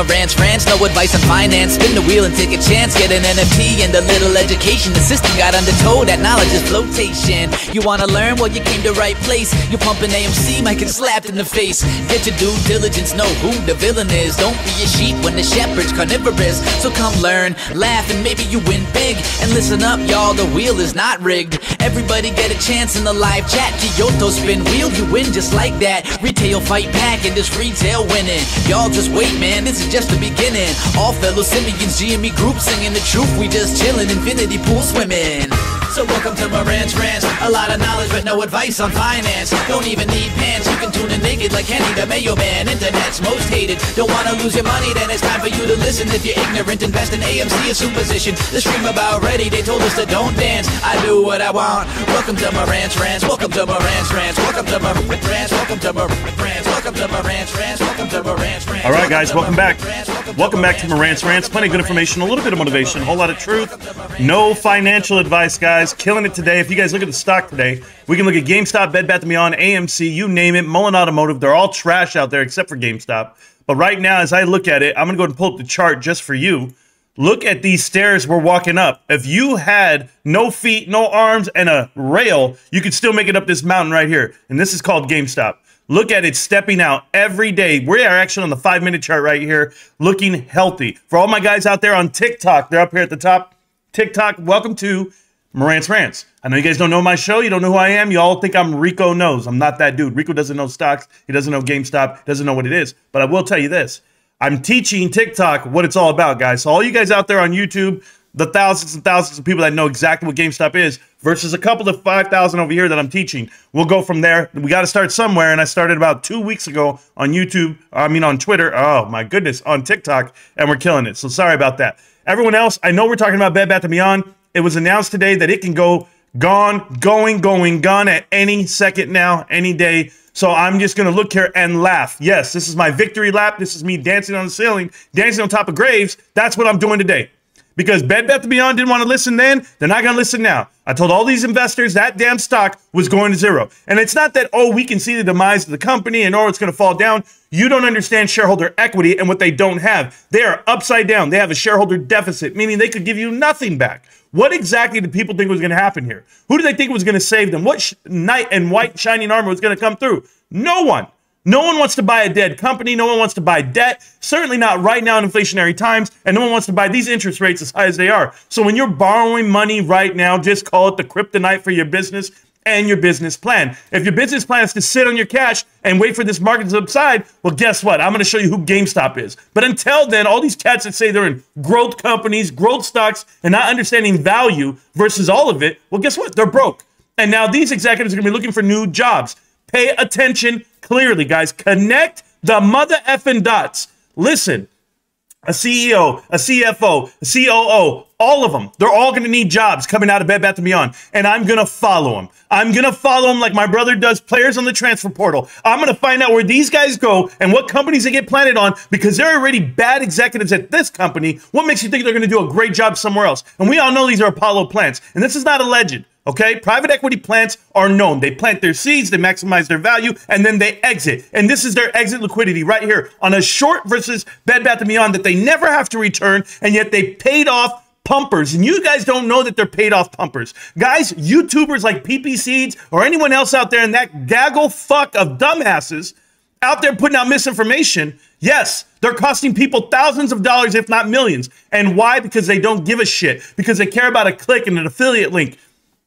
To Marantz no advice on finance. Spin the wheel and take a chance. Get an NFT and a little education. The system got undertow, that knowledge is flotation. You wanna learn? Well, you came to the right place. You're pumping AMC, might get slapped in the face. Get your due diligence, know who the villain is. Don't be a sheep when the shepherd's carnivorous. So come learn, laugh, and maybe you win big. And listen up, y'all, the wheel is not rigged. Everybody get a chance in the live chat. Kyoto spin wheel, you win just like that. Retail fight back, and this retail winning. Y'all just wait, man, this is just the beginning. All fellow simians, GME group singing the truth. We just chillin', infinity pool swimming. So welcome to Marantz Rantz. A lot of knowledge, but no advice on finance. Don't even need pants. You can tune in naked like Kenny the Mayo Man. Internet's most hated. Don't wanna lose your money, then it's time for you to listen. If you're ignorant, invest in AMC, a superposition. The stream about ready. They told us to don't dance. I do what I want. Welcome to Marantz Rantz. Welcome to Marantz Rantz. Welcome to Marantz Rantz. Welcome to Marantz Rantz. Welcome to Marantz Rantz. Welcome to Marantz Rantz. All right, guys, welcome back. Welcome back to Marantz Rantz. Plenty of good information, a little bit of motivation, a whole lot of truth. No financial advice, guys. Killing it today. If you guys look at the stock today, we can look at GameStop, Bed Bath & Beyond, AMC, you name it, Mullen Automotive. They're all trash out there except for GameStop. But right now, as I look at it, I'm going to go and pull up the chart just for you. Look at these stairs we're walking up. If you had no feet, no arms, and a rail, you could still make it up this mountain right here. And this is called GameStop. Look at it stepping out every day. We are actually on the five minute chart right here, looking healthy. For all my guys out there on TikTok, they're up here at the top. TikTok, welcome to Marantz Rantz. I know you guys don't know my show. You don't know who I am. You all think I'm Rico knows. I'm not that dude. Rico doesn't know stocks. He doesn't know GameStop. Doesn't know what it is. But I will tell you this. I'm teaching TikTok what it's all about, guys. So all you guys out there on YouTube, the thousands and thousands of people that know exactly what GameStop is versus a couple of 5,000 over here that I'm teaching. We'll go from there. We got to start somewhere. And I started about two weeks ago on YouTube, I mean, on Twitter. Oh, my goodness, on TikTok, and we're killing it. So sorry about that. Everyone else, I know we're talking about Bed Bath & Beyond. It was announced today that it can go gone, going, going, gone at any second now, any day. So I'm just going to look here and laugh. Yes, this is my victory lap. This is me dancing on the ceiling, dancing on top of graves. That's what I'm doing today because Bed Bath & Beyond didn't want to listen then. They're not going to listen now. I told all these investors that damn stock was going to zero. And it's not that, oh, we can see the demise of the company and, oh, it's going to fall down. You don't understand shareholder equity and what they don't have. They are upside down. They have a shareholder deficit, meaning they could give you nothing back. What exactly did people think was going to happen here? Who did they think was going to save them? What knight and white shining armor was going to come through? No one. No one wants to buy a dead company. No one wants to buy debt. Certainly not right now in inflationary times. And no one wants to buy these interest rates as high as they are. So when you're borrowing money right now, just call it the kryptonite for your business and your business plan. If your business plan is to sit on your cash and wait for this market to subside, well, guess what? I'm going to show you who GameStop is. But until then, all these cats that say they're in growth companies, growth stocks, and not understanding value versus all of it, well, guess what? They're broke. And now these executives are going to be looking for new jobs. Pay attention clearly, guys. Connect the mother effing dots. Listen, a CEO, a CFO, a COO, all of them. They're all going to need jobs coming out of Bed Bath & Beyond. And I'm going to follow them. I'm going to follow them like my brother does players on the transfer portal. I'm going to find out where these guys go and what companies they get planted on because they're already bad executives at this company. What makes you think they're going to do a great job somewhere else? And we all know these are Apollo plants. And this is not a legend. Okay, private equity plants are known. They plant their seeds, they maximize their value, and then they exit. And this is their exit liquidity right here on a short versus Bed Bath & Beyond that they never have to return, and yet they paid off pumpers. And you guys don't know that they're paid off pumpers. Guys, YouTubers like PP Seeds or anyone else out there in that gaggle fuck of dumbasses out there putting out misinformation, yes, they're costing people thousands of dollars, if not millions. And why? Because they don't give a shit. Because they care about a click and an affiliate link.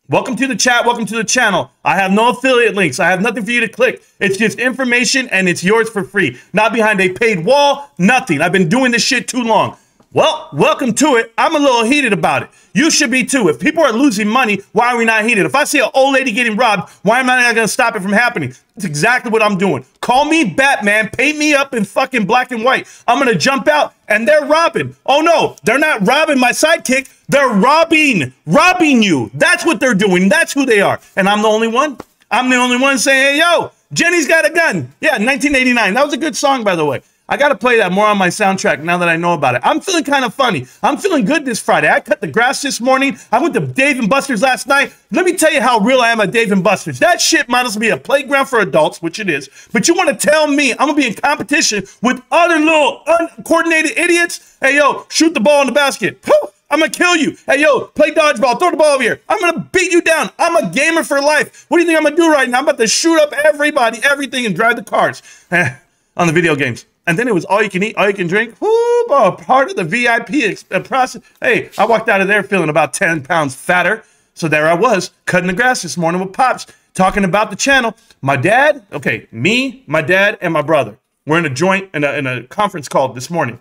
Welcome to the chat. Welcome to the channel. I have no affiliate links. I have nothing for you to click. It's just information and it's yours for free. Not behind a paid wall, nothing. I've been doing this shit too long. Well, welcome to it. I'm a little heated about it. You should be too. If people are losing money, why are we not heated? If I see an old lady getting robbed, why am I not going to stop it from happening? That's exactly what I'm doing. Call me Batman, paint me up in fucking black and white. I'm going to jump out and they're robbing. Oh no, they're not robbing my sidekick. They're robbing, robbing you. That's what they're doing. That's who they are. And I'm the only one. I'm the only one saying, hey, yo, Jenny's got a gun. Yeah, 1989. That was a good song, by the way. I got to play that more on my soundtrack now that I know about it. I'm feeling kind of funny. I'm feeling good this Friday. I cut the grass this morning. I went to Dave and Buster's last night. Let me tell you how real I am at Dave and Buster's. That shit might as well be a playground for adults, which it is. But you want to tell me I'm going to be in competition with other little uncoordinated idiots? Hey, yo, shoot the ball in the basket. I'm gonna kill you. Hey, yo, play dodgeball. Throw the ball over here. I'm gonna beat you down. I'm a gamer for life. What do you think I'm gonna do right now? I'm about to shoot up everybody, everything, and drive the cars on the video games. And then it was all you can eat, all you can drink. Bro, part of the VIP uh, process. Hey, I walked out of there feeling about 10 pounds fatter. So there I was, cutting the grass this morning with Pops, talking about the channel. My dad, okay, me, my dad, and my brother. We're in a joint, in a, in a conference call this morning.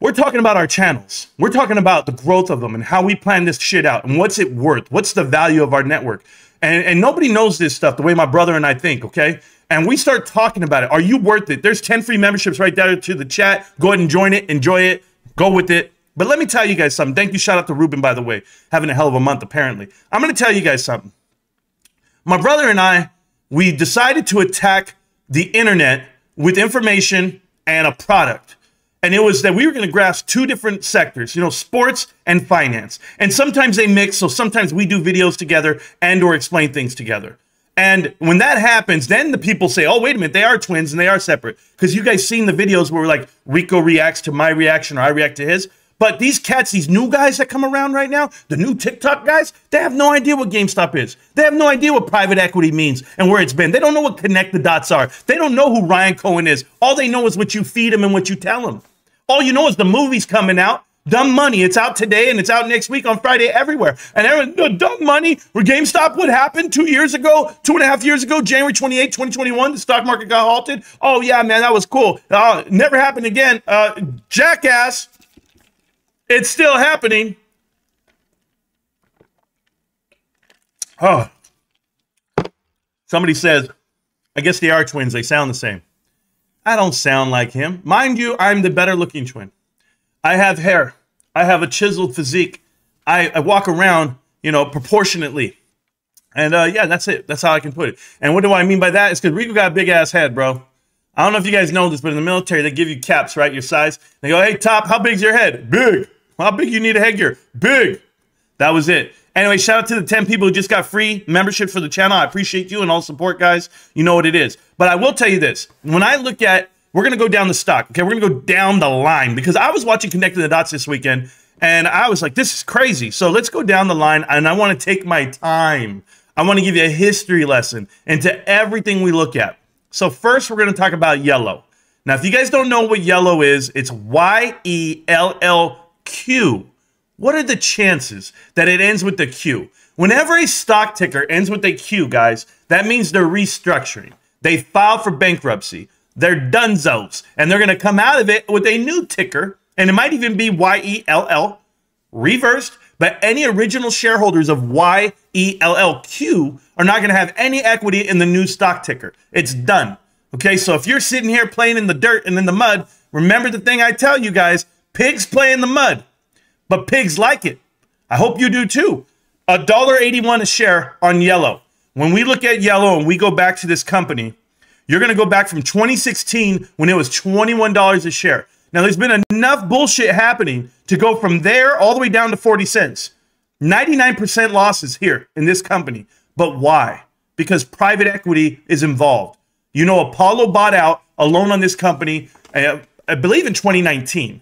We're talking about our channels. We're talking about the growth of them and how we plan this shit out and what's it worth? What's the value of our network? And, and nobody knows this stuff the way my brother and I think, okay? And we start talking about it. Are you worth it? There's 10 free memberships right there to the chat. Go ahead and join it, enjoy it, go with it. But let me tell you guys something. Thank you. Shout out to Ruben, by the way, having a hell of a month, apparently. I'm going to tell you guys something. My brother and I, we decided to attack the internet with information and a product and it was that we were going to grasp two different sectors you know sports and finance and sometimes they mix so sometimes we do videos together and or explain things together and when that happens then the people say oh wait a minute they are twins and they are separate because you guys seen the videos where like rico reacts to my reaction or i react to his but these cats, these new guys that come around right now, the new TikTok guys, they have no idea what GameStop is. They have no idea what private equity means and where it's been. They don't know what connect the dots are. They don't know who Ryan Cohen is. All they know is what you feed them and what you tell them. All you know is the movie's coming out. Dumb Money. It's out today and it's out next week on Friday everywhere. And everyone, no, Dumb Money, where GameStop, what happened two years ago, two and a half years ago, January 28, 2021, the stock market got halted. Oh, yeah, man, that was cool. Uh, never happened again. Uh, jackass, it's still happening. Oh. Somebody says, I guess they are twins. They sound the same. I don't sound like him. Mind you, I'm the better looking twin. I have hair. I have a chiseled physique. I, I walk around, you know, proportionately. And uh, yeah, that's it. That's how I can put it. And what do I mean by that? It's because Rico got a big ass head, bro. I don't know if you guys know this, but in the military, they give you caps, right? Your size. They go, hey, Top, how big's your head? Big. How big you need a headgear? Big. That was it. Anyway, shout out to the 10 people who just got free membership for the channel. I appreciate you and all support, guys. You know what it is. But I will tell you this. When I look at, we're going to go down the stock. Okay, we're going to go down the line because I was watching Connecting the Dots this weekend and I was like, this is crazy. So let's go down the line and I want to take my time. I want to give you a history lesson into everything we look at. So first, we're going to talk about yellow. Now, if you guys don't know what yellow is, it's Y E L L Q. What are the chances that it ends with the Q? Whenever a stock ticker ends with a Q, guys, that means they're restructuring. They filed for bankruptcy. They're dunzos. And they're going to come out of it with a new ticker. And it might even be YELL reversed. But any original shareholders of YELLQ are not going to have any equity in the new stock ticker. It's done. Okay, so if you're sitting here playing in the dirt and in the mud, remember the thing I tell you guys pigs play in the mud but pigs like it. I hope you do too. $1.81 a share on yellow. When we look at yellow and we go back to this company, you're going to go back from 2016 when it was $21 a share. Now, there's been enough bullshit happening to go from there all the way down to 40 cents. 99% losses here in this company. But why? Because private equity is involved. You know, Apollo bought out a loan on this company, uh, I believe in 2019.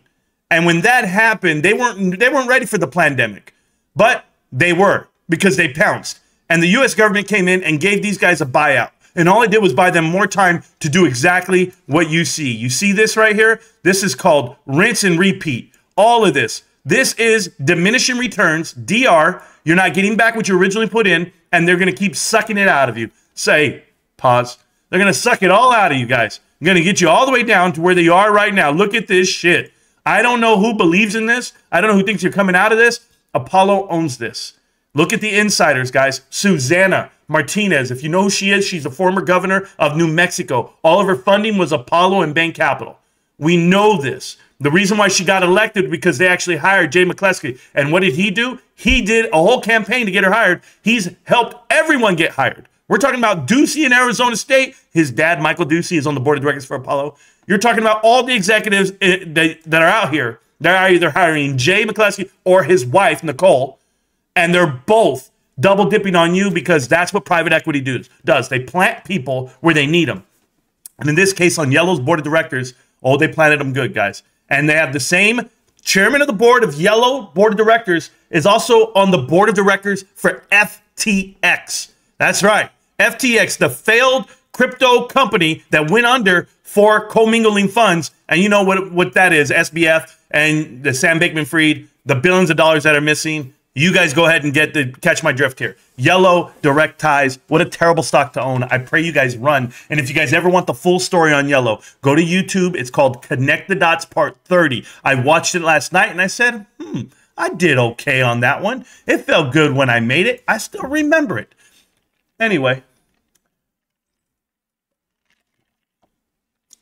And when that happened, they weren't they weren't ready for the pandemic. But they were because they pounced. And the US government came in and gave these guys a buyout. And all I did was buy them more time to do exactly what you see. You see this right here? This is called rinse and repeat. All of this. This is diminishing returns, DR. You're not getting back what you originally put in, and they're going to keep sucking it out of you. Say, pause. They're going to suck it all out of you guys. I'm going to get you all the way down to where they are right now. Look at this shit. I don't know who believes in this. I don't know who thinks you're coming out of this. Apollo owns this. Look at the insiders, guys. Susana Martinez. If you know who she is, she's a former governor of New Mexico. All of her funding was Apollo and Bain Capital. We know this. The reason why she got elected because they actually hired Jay McCleskey. And what did he do? He did a whole campaign to get her hired. He's helped everyone get hired. We're talking about Ducey in Arizona State. His dad, Michael Ducey, is on the board of directors for Apollo. You're talking about all the executives eh, that, that are out here. They're either hiring Jay McCleskey or his wife, Nicole, and they're both double dipping on you because that's what private equity does. does. They plant people where they need them. And in this case, on Yellow's board of directors, oh, they planted them good, guys. And they have the same chairman of the board of Yellow board of directors is also on the board of directors for FTX. That's right. FTX, the failed crypto company that went under for commingling funds. And you know what, what that is SBF and the Sam Bankman Fried, the billions of dollars that are missing. You guys go ahead and get the catch my drift here. Yellow, direct ties. What a terrible stock to own. I pray you guys run. And if you guys ever want the full story on Yellow, go to YouTube. It's called Connect the Dots Part 30. I watched it last night and I said, hmm, I did okay on that one. It felt good when I made it. I still remember it. Anyway,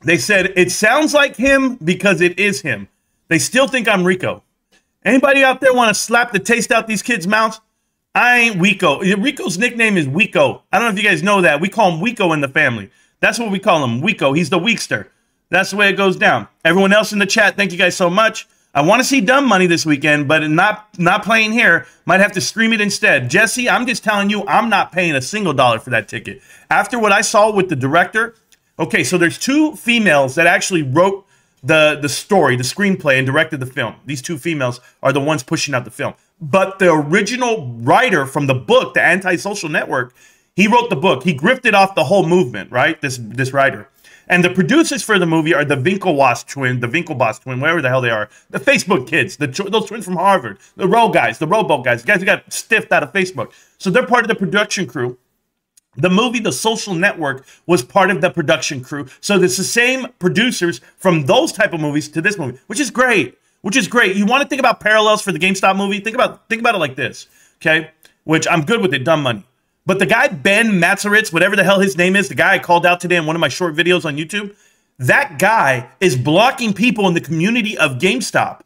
they said it sounds like him because it is him. They still think I'm Rico. Anybody out there want to slap the taste out these kids' mouths? I ain't Rico. Rico's nickname is Wico. I don't know if you guys know that. We call him Wico in the family. That's what we call him, Wico. He's the weakster. That's the way it goes down. Everyone else in the chat, thank you guys so much. I want to see Dumb Money this weekend, but not not playing here. Might have to stream it instead. Jesse, I'm just telling you, I'm not paying a single dollar for that ticket. After what I saw with the director, okay, so there's two females that actually wrote the the story, the screenplay, and directed the film. These two females are the ones pushing out the film. But the original writer from the book, The Antisocial Network, he wrote the book. He grifted off the whole movement, right? This this writer. And the producers for the movie are the Winklevoss twin, the Winklevoss twin, whatever the hell they are, the Facebook kids, the those twins from Harvard, the Row guys, the Rowboat guys, the guys who got stiffed out of Facebook. So they're part of the production crew. The movie The Social Network was part of the production crew. So it's the same producers from those type of movies to this movie, which is great. Which is great. You want to think about parallels for the GameStop movie? Think about think about it like this, okay? Which I'm good with it, dumb money. But the guy Ben Matzeritz, whatever the hell his name is, the guy I called out today in one of my short videos on YouTube, that guy is blocking people in the community of GameStop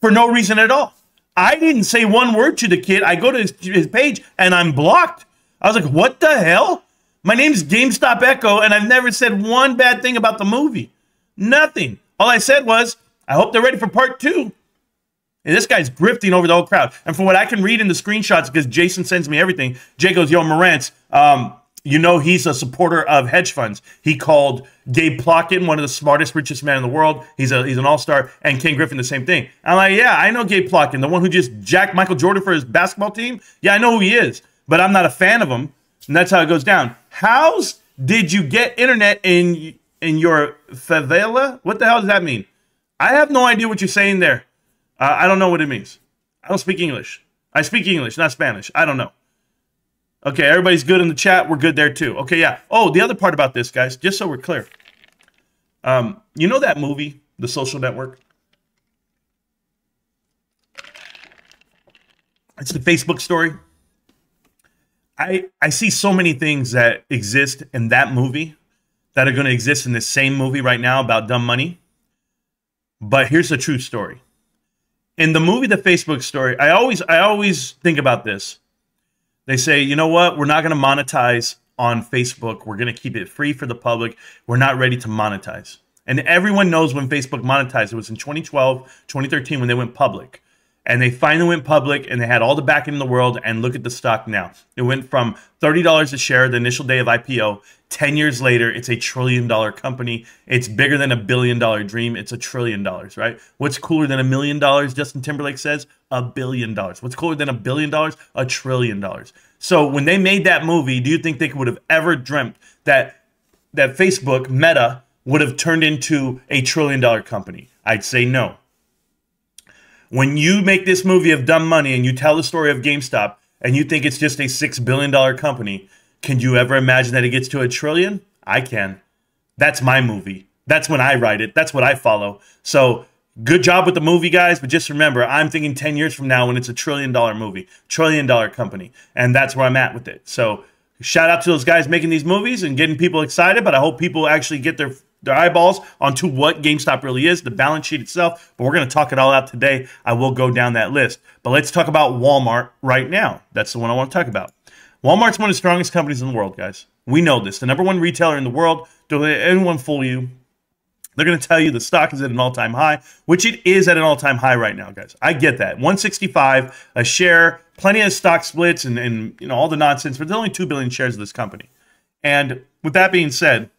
for no reason at all. I didn't say one word to the kid. I go to his, his page and I'm blocked I was like, what the hell? My name's GameStop Echo, and I've never said one bad thing about the movie. Nothing. All I said was, I hope they're ready for part two. And this guy's grifting over the whole crowd. And from what I can read in the screenshots, because Jason sends me everything, Jay goes, Yo, Marantz, um, you know he's a supporter of hedge funds. He called Gabe Plotkin one of the smartest, richest men in the world. He's a he's an all-star, and Ken Griffin the same thing. I'm like, yeah, I know Gabe Plotkin, the one who just jacked Michael Jordan for his basketball team. Yeah, I know who he is but I'm not a fan of them. And that's how it goes down. How's did you get internet in in your favela? What the hell does that mean? I have no idea what you're saying there. Uh, I don't know what it means. I don't speak English. I speak English, not Spanish. I don't know. Okay, everybody's good in the chat. We're good there too. Okay, yeah. Oh, the other part about this, guys, just so we're clear. Um, you know that movie, The Social Network? It's the Facebook story. I I see so many things that exist in that movie that are going to exist in the same movie right now about dumb money. But here's the true story. In the movie The Facebook Story, I always I always think about this. They say, "You know what? We're not going to monetize on Facebook. We're going to keep it free for the public. We're not ready to monetize." And everyone knows when Facebook monetized. It was in 2012, 2013 when they went public and they finally went public and they had all the backing in the world and look at the stock now. It went from $30 a share the initial day of ipo 10 years later it's a trillion dollar company. It's bigger than a billion dollar dream. It's a trillion dollars right? What's cooler than a million dollars justin timberlake says? A billion dollars. What's cooler than a billion dollars? A trillion dollars. So when they made that movie do you think they would have ever dreamt that that facebook meta would have turned into a trillion dollar company? I'd say no when you make this movie of dumb money and you tell the story of GameStop and you think it's just a $6 billion company, can you ever imagine that it gets to a trillion? I can. That's my movie. That's when I write it. That's what I follow. So good job with the movie, guys. But just remember, I'm thinking 10 years from now when it's a trillion dollar movie, trillion dollar company. And that's where I'm at with it. So shout out to those guys making these movies and getting people excited. But I hope people actually get their their eyeballs onto what GameStop really is, the balance sheet itself. But we're going to talk it all out today. I will go down that list. But let's talk about Walmart right now. That's the one I want to talk about. Walmart's one of the strongest companies in the world, guys. We know this. The number one retailer in the world. Don't let anyone fool you. They're going to tell you the stock is at an all-time high, which it is at an all-time high right now, guys. I get that. 165 a share, plenty of stock splits and, and you know all the nonsense, but there's only 2 billion shares of this company. And with that being said,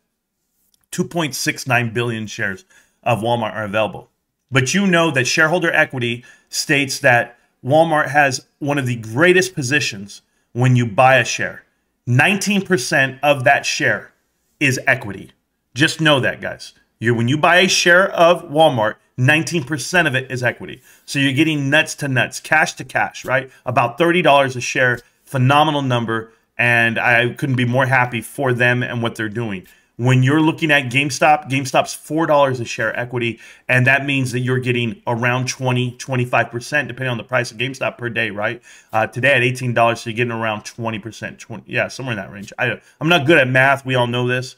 2.69 billion shares of Walmart are available. But you know that shareholder equity states that Walmart has one of the greatest positions when you buy a share. 19% of that share is equity. Just know that, guys. You're, when you buy a share of Walmart, 19% of it is equity. So you're getting nuts to nuts, cash to cash, right? About $30 a share. Phenomenal number. And I couldn't be more happy for them and what they're doing. When you're looking at GameStop, GameStop's $4 a share equity, and that means that you're getting around 20, 25%, depending on the price of GameStop per day, right? Uh, today at $18, so you're getting around 20%, 20, yeah, somewhere in that range. I, I'm not good at math. We all know this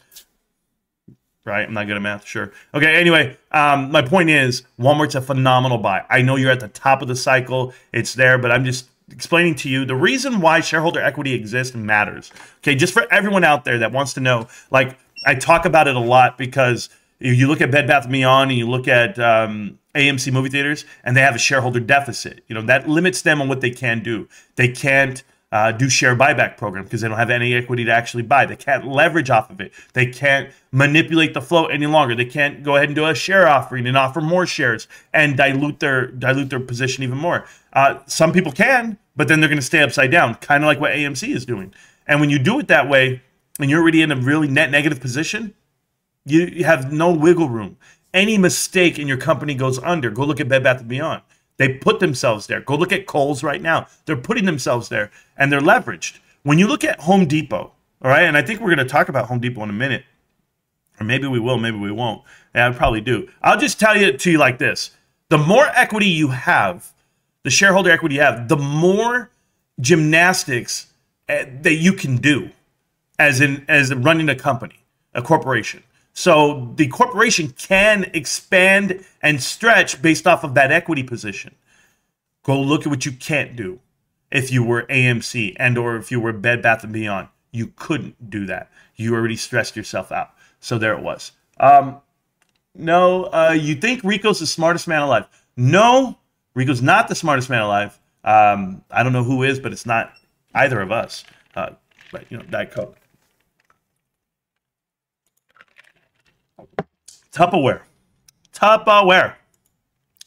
right? I'm not good at math, sure. Okay, anyway, um, my point is Walmart's a phenomenal buy. I know you're at the top of the cycle, it's there, but I'm just explaining to you the reason why shareholder equity exists matters. Okay, just for everyone out there that wants to know, like I talk about it a lot because you look at Bed Bath & Beyond and you look at um, AMC movie theaters, and they have a shareholder deficit. You know that limits them on what they can do. They can't uh, do share buyback program because they don't have any equity to actually buy. They can't leverage off of it. They can't manipulate the float any longer. They can't go ahead and do a share offering and offer more shares and dilute their dilute their position even more. Uh, some people can, but then they're going to stay upside down, kind of like what AMC is doing. And when you do it that way, and you're already in a really net negative position, you, have no wiggle room. Any mistake in your company goes under. Go look at Bed Bath & Beyond. They put themselves there. Go look at Kohl's right now. They're putting themselves there and they're leveraged. When you look at Home Depot, all right, and I think we're going to talk about Home Depot in a minute, or maybe we will, maybe we won't. Yeah, I probably do. I'll just tell you to you like this: the more equity you have, the shareholder equity you have, the more gymnastics eh, that you can do as in as running a company, a corporation. So the corporation can expand and stretch based off of that equity position. Go look at what you can't do if you were AMC and or if you were Bed Bath and Beyond. You couldn't do that. You already stressed yourself out. So there it was. Um, no, uh, you think Rico's the smartest man alive? No, Rico's not the smartest man alive. Um, I don't know who is, but it's not either of us. Uh, but you know, Diet Coke. Tupperware. Tupperware.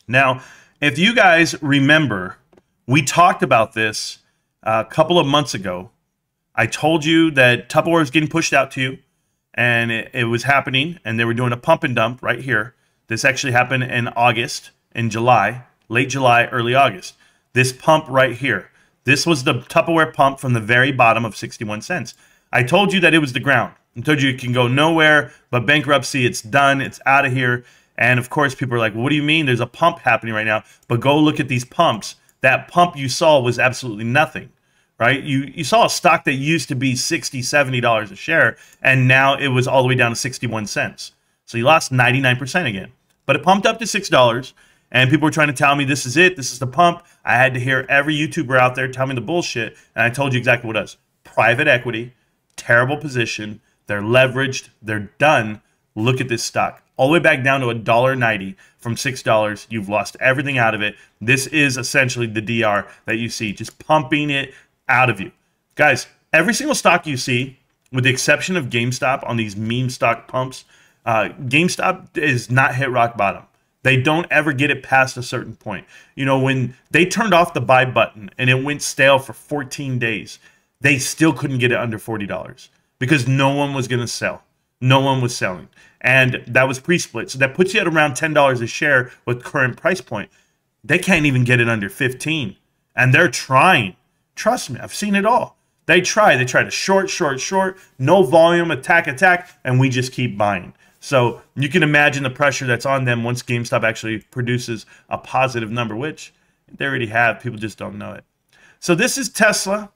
Now, if you guys remember, we talked about this uh, a couple of months ago. I told you that Tupperware was getting pushed out to you, and it, it was happening, and they were doing a pump and dump right here. This actually happened in August, in July, late July, early August. This pump right here. This was the Tupperware pump from the very bottom of 61 cents. I told you that it was the ground. I told you it can go nowhere but bankruptcy. It's done. It's out of here. And of course, people are like, what do you mean? There's a pump happening right now. But go look at these pumps. That pump you saw was absolutely nothing, right? You, you saw a stock that used to be $60, $70 a share, and now it was all the way down to 61 cents. So you lost 99% again. But it pumped up to $6, and people were trying to tell me this is it, this is the pump. I had to hear every YouTuber out there tell me the bullshit, and I told you exactly what it was. Private equity, terrible position, they're leveraged. They're done. Look at this stock. All the way back down to $1.90 from $6. You've lost everything out of it. This is essentially the DR that you see, just pumping it out of you. Guys, every single stock you see, with the exception of GameStop on these meme stock pumps, uh, GameStop is not hit rock bottom. They don't ever get it past a certain point. You know, when they turned off the buy button and it went stale for 14 days, they still couldn't get it under $40 because no one was going to sell. No one was selling. And that was pre split. So that puts you at around $10 a share with current price point. They can't even get it under 15. And they're trying. Trust me, I've seen it all. They try. They try to short, short, short, no volume, attack, attack, and we just keep buying. So you can imagine the pressure that's on them once GameStop actually produces a positive number, which they already have. People just don't know it. So this is Tesla,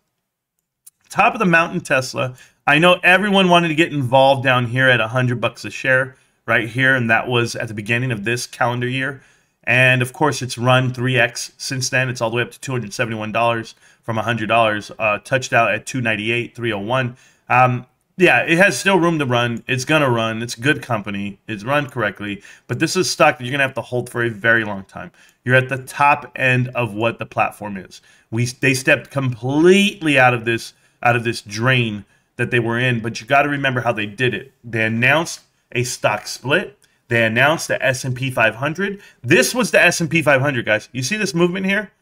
top of the mountain Tesla. I know everyone wanted to get involved down here at 100 bucks a share right here, and that was at the beginning of this calendar year. And of course, it's run 3x since then. It's all the way up to $271 from $100. Uh, touched out at 298, 301. Um, yeah, it has still room to run. It's gonna run. It's a good company. It's run correctly. But this is stock that you're gonna have to hold for a very long time. You're at the top end of what the platform is. We they stepped completely out of this out of this drain that they were in. But you got to remember how they did it. They announced a stock split. They announced the S&P 500. This was the S&P 500, guys. You see this movement here?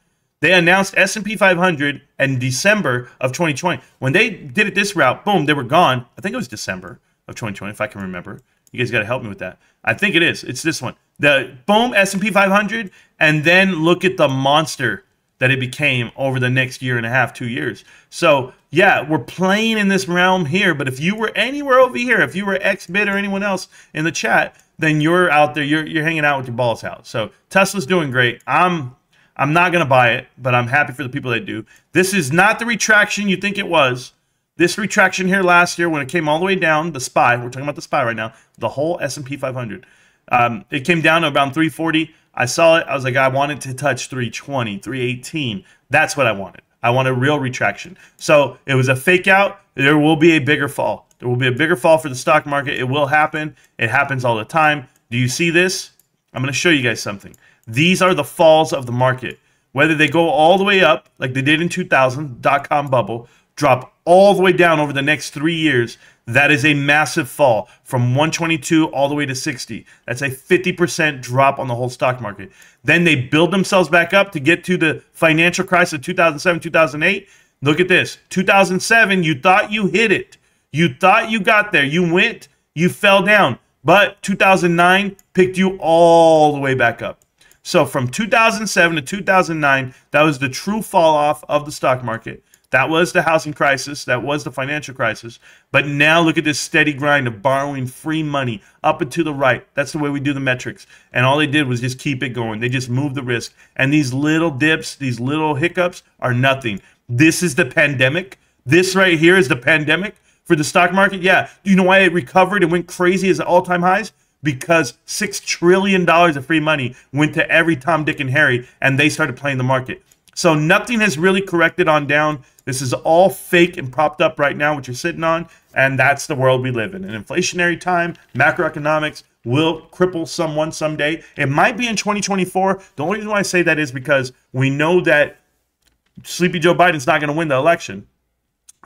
They announced S&P 500 in December of 2020. When they did it this route, boom, they were gone. I think it was December of 2020, if I can remember. You guys got to help me with that. I think it is. It's this one. The boom S&P 500, and then look at the monster that it became over the next year and a half, two years. So yeah, we're playing in this realm here. But if you were anywhere over here, if you were XBit or anyone else in the chat, then you're out there. You're you're hanging out with your balls out. So Tesla's doing great. I'm I'm not gonna buy it, but I'm happy for the people that do. This is not the retraction you think it was. This retraction here last year when it came all the way down, the SPY. We're talking about the SPY right now. The whole S&P 500. Um, it came down to around 340. I saw it. I was like, I wanted to touch 320, 318. That's what I wanted. I want a real retraction. So it was a fake out. There will be a bigger fall. There will be a bigger fall for the stock market. It will happen. It happens all the time. Do you see this? I'm going to show you guys something. These are the falls of the market. Whether they go all the way up, like they did in 2000, dot com bubble, drop all the way down over the next three years, that is a massive fall from 122 all the way to 60. That's a 50% drop on the whole stock market. Then they build themselves back up to get to the financial crisis of 2007, 2008. Look at this 2007, you thought you hit it. You thought you got there. You went, you fell down. But 2009 picked you all the way back up. So from 2007 to 2009, that was the true fall off of the stock market. That was the housing crisis. That was the financial crisis. But now look at this steady grind of borrowing free money up and to the right. That's the way we do the metrics. And all they did was just keep it going. They just moved the risk. And these little dips, these little hiccups are nothing. This is the pandemic. This right here is the pandemic for the stock market. Yeah. Do you know why it recovered and went crazy as all time highs? Because $6 trillion of free money went to every Tom, Dick, and Harry, and they started playing the market. So nothing has really corrected on down. This is all fake and propped up right now, what you're sitting on. And that's the world we live in. An inflationary time, macroeconomics will cripple someone someday. It might be in 2024. The only reason why I say that is because we know that Sleepy Joe Biden's not going to win the election.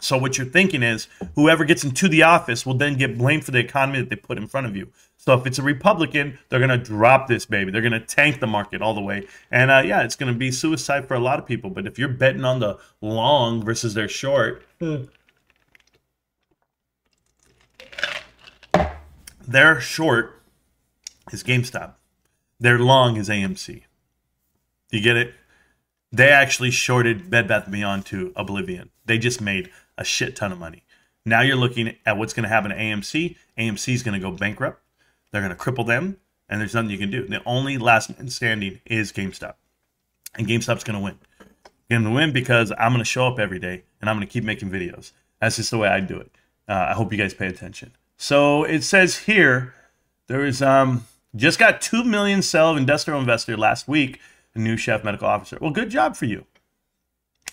So what you're thinking is whoever gets into the office will then get blamed for the economy that they put in front of you. So if it's a Republican, they're going to drop this baby. They're going to tank the market all the way. And uh, yeah, it's going to be suicide for a lot of people. But if you're betting on the long versus their short, their short is GameStop. Their long is AMC. You get it? They actually shorted Bed Bath Beyond to oblivion. They just made a shit ton of money. Now you're looking at what's going to happen to AMC. AMC is going to go bankrupt. They're going to cripple them, and there's nothing you can do. The only last man standing is GameStop, and GameStop's going to win. Going to win because I'm going to show up every day, and I'm going to keep making videos. That's just the way I do it. Uh, I hope you guys pay attention. So it says here there is um just got two million sell of industrial investor last week. A new chef medical officer. Well, good job for you.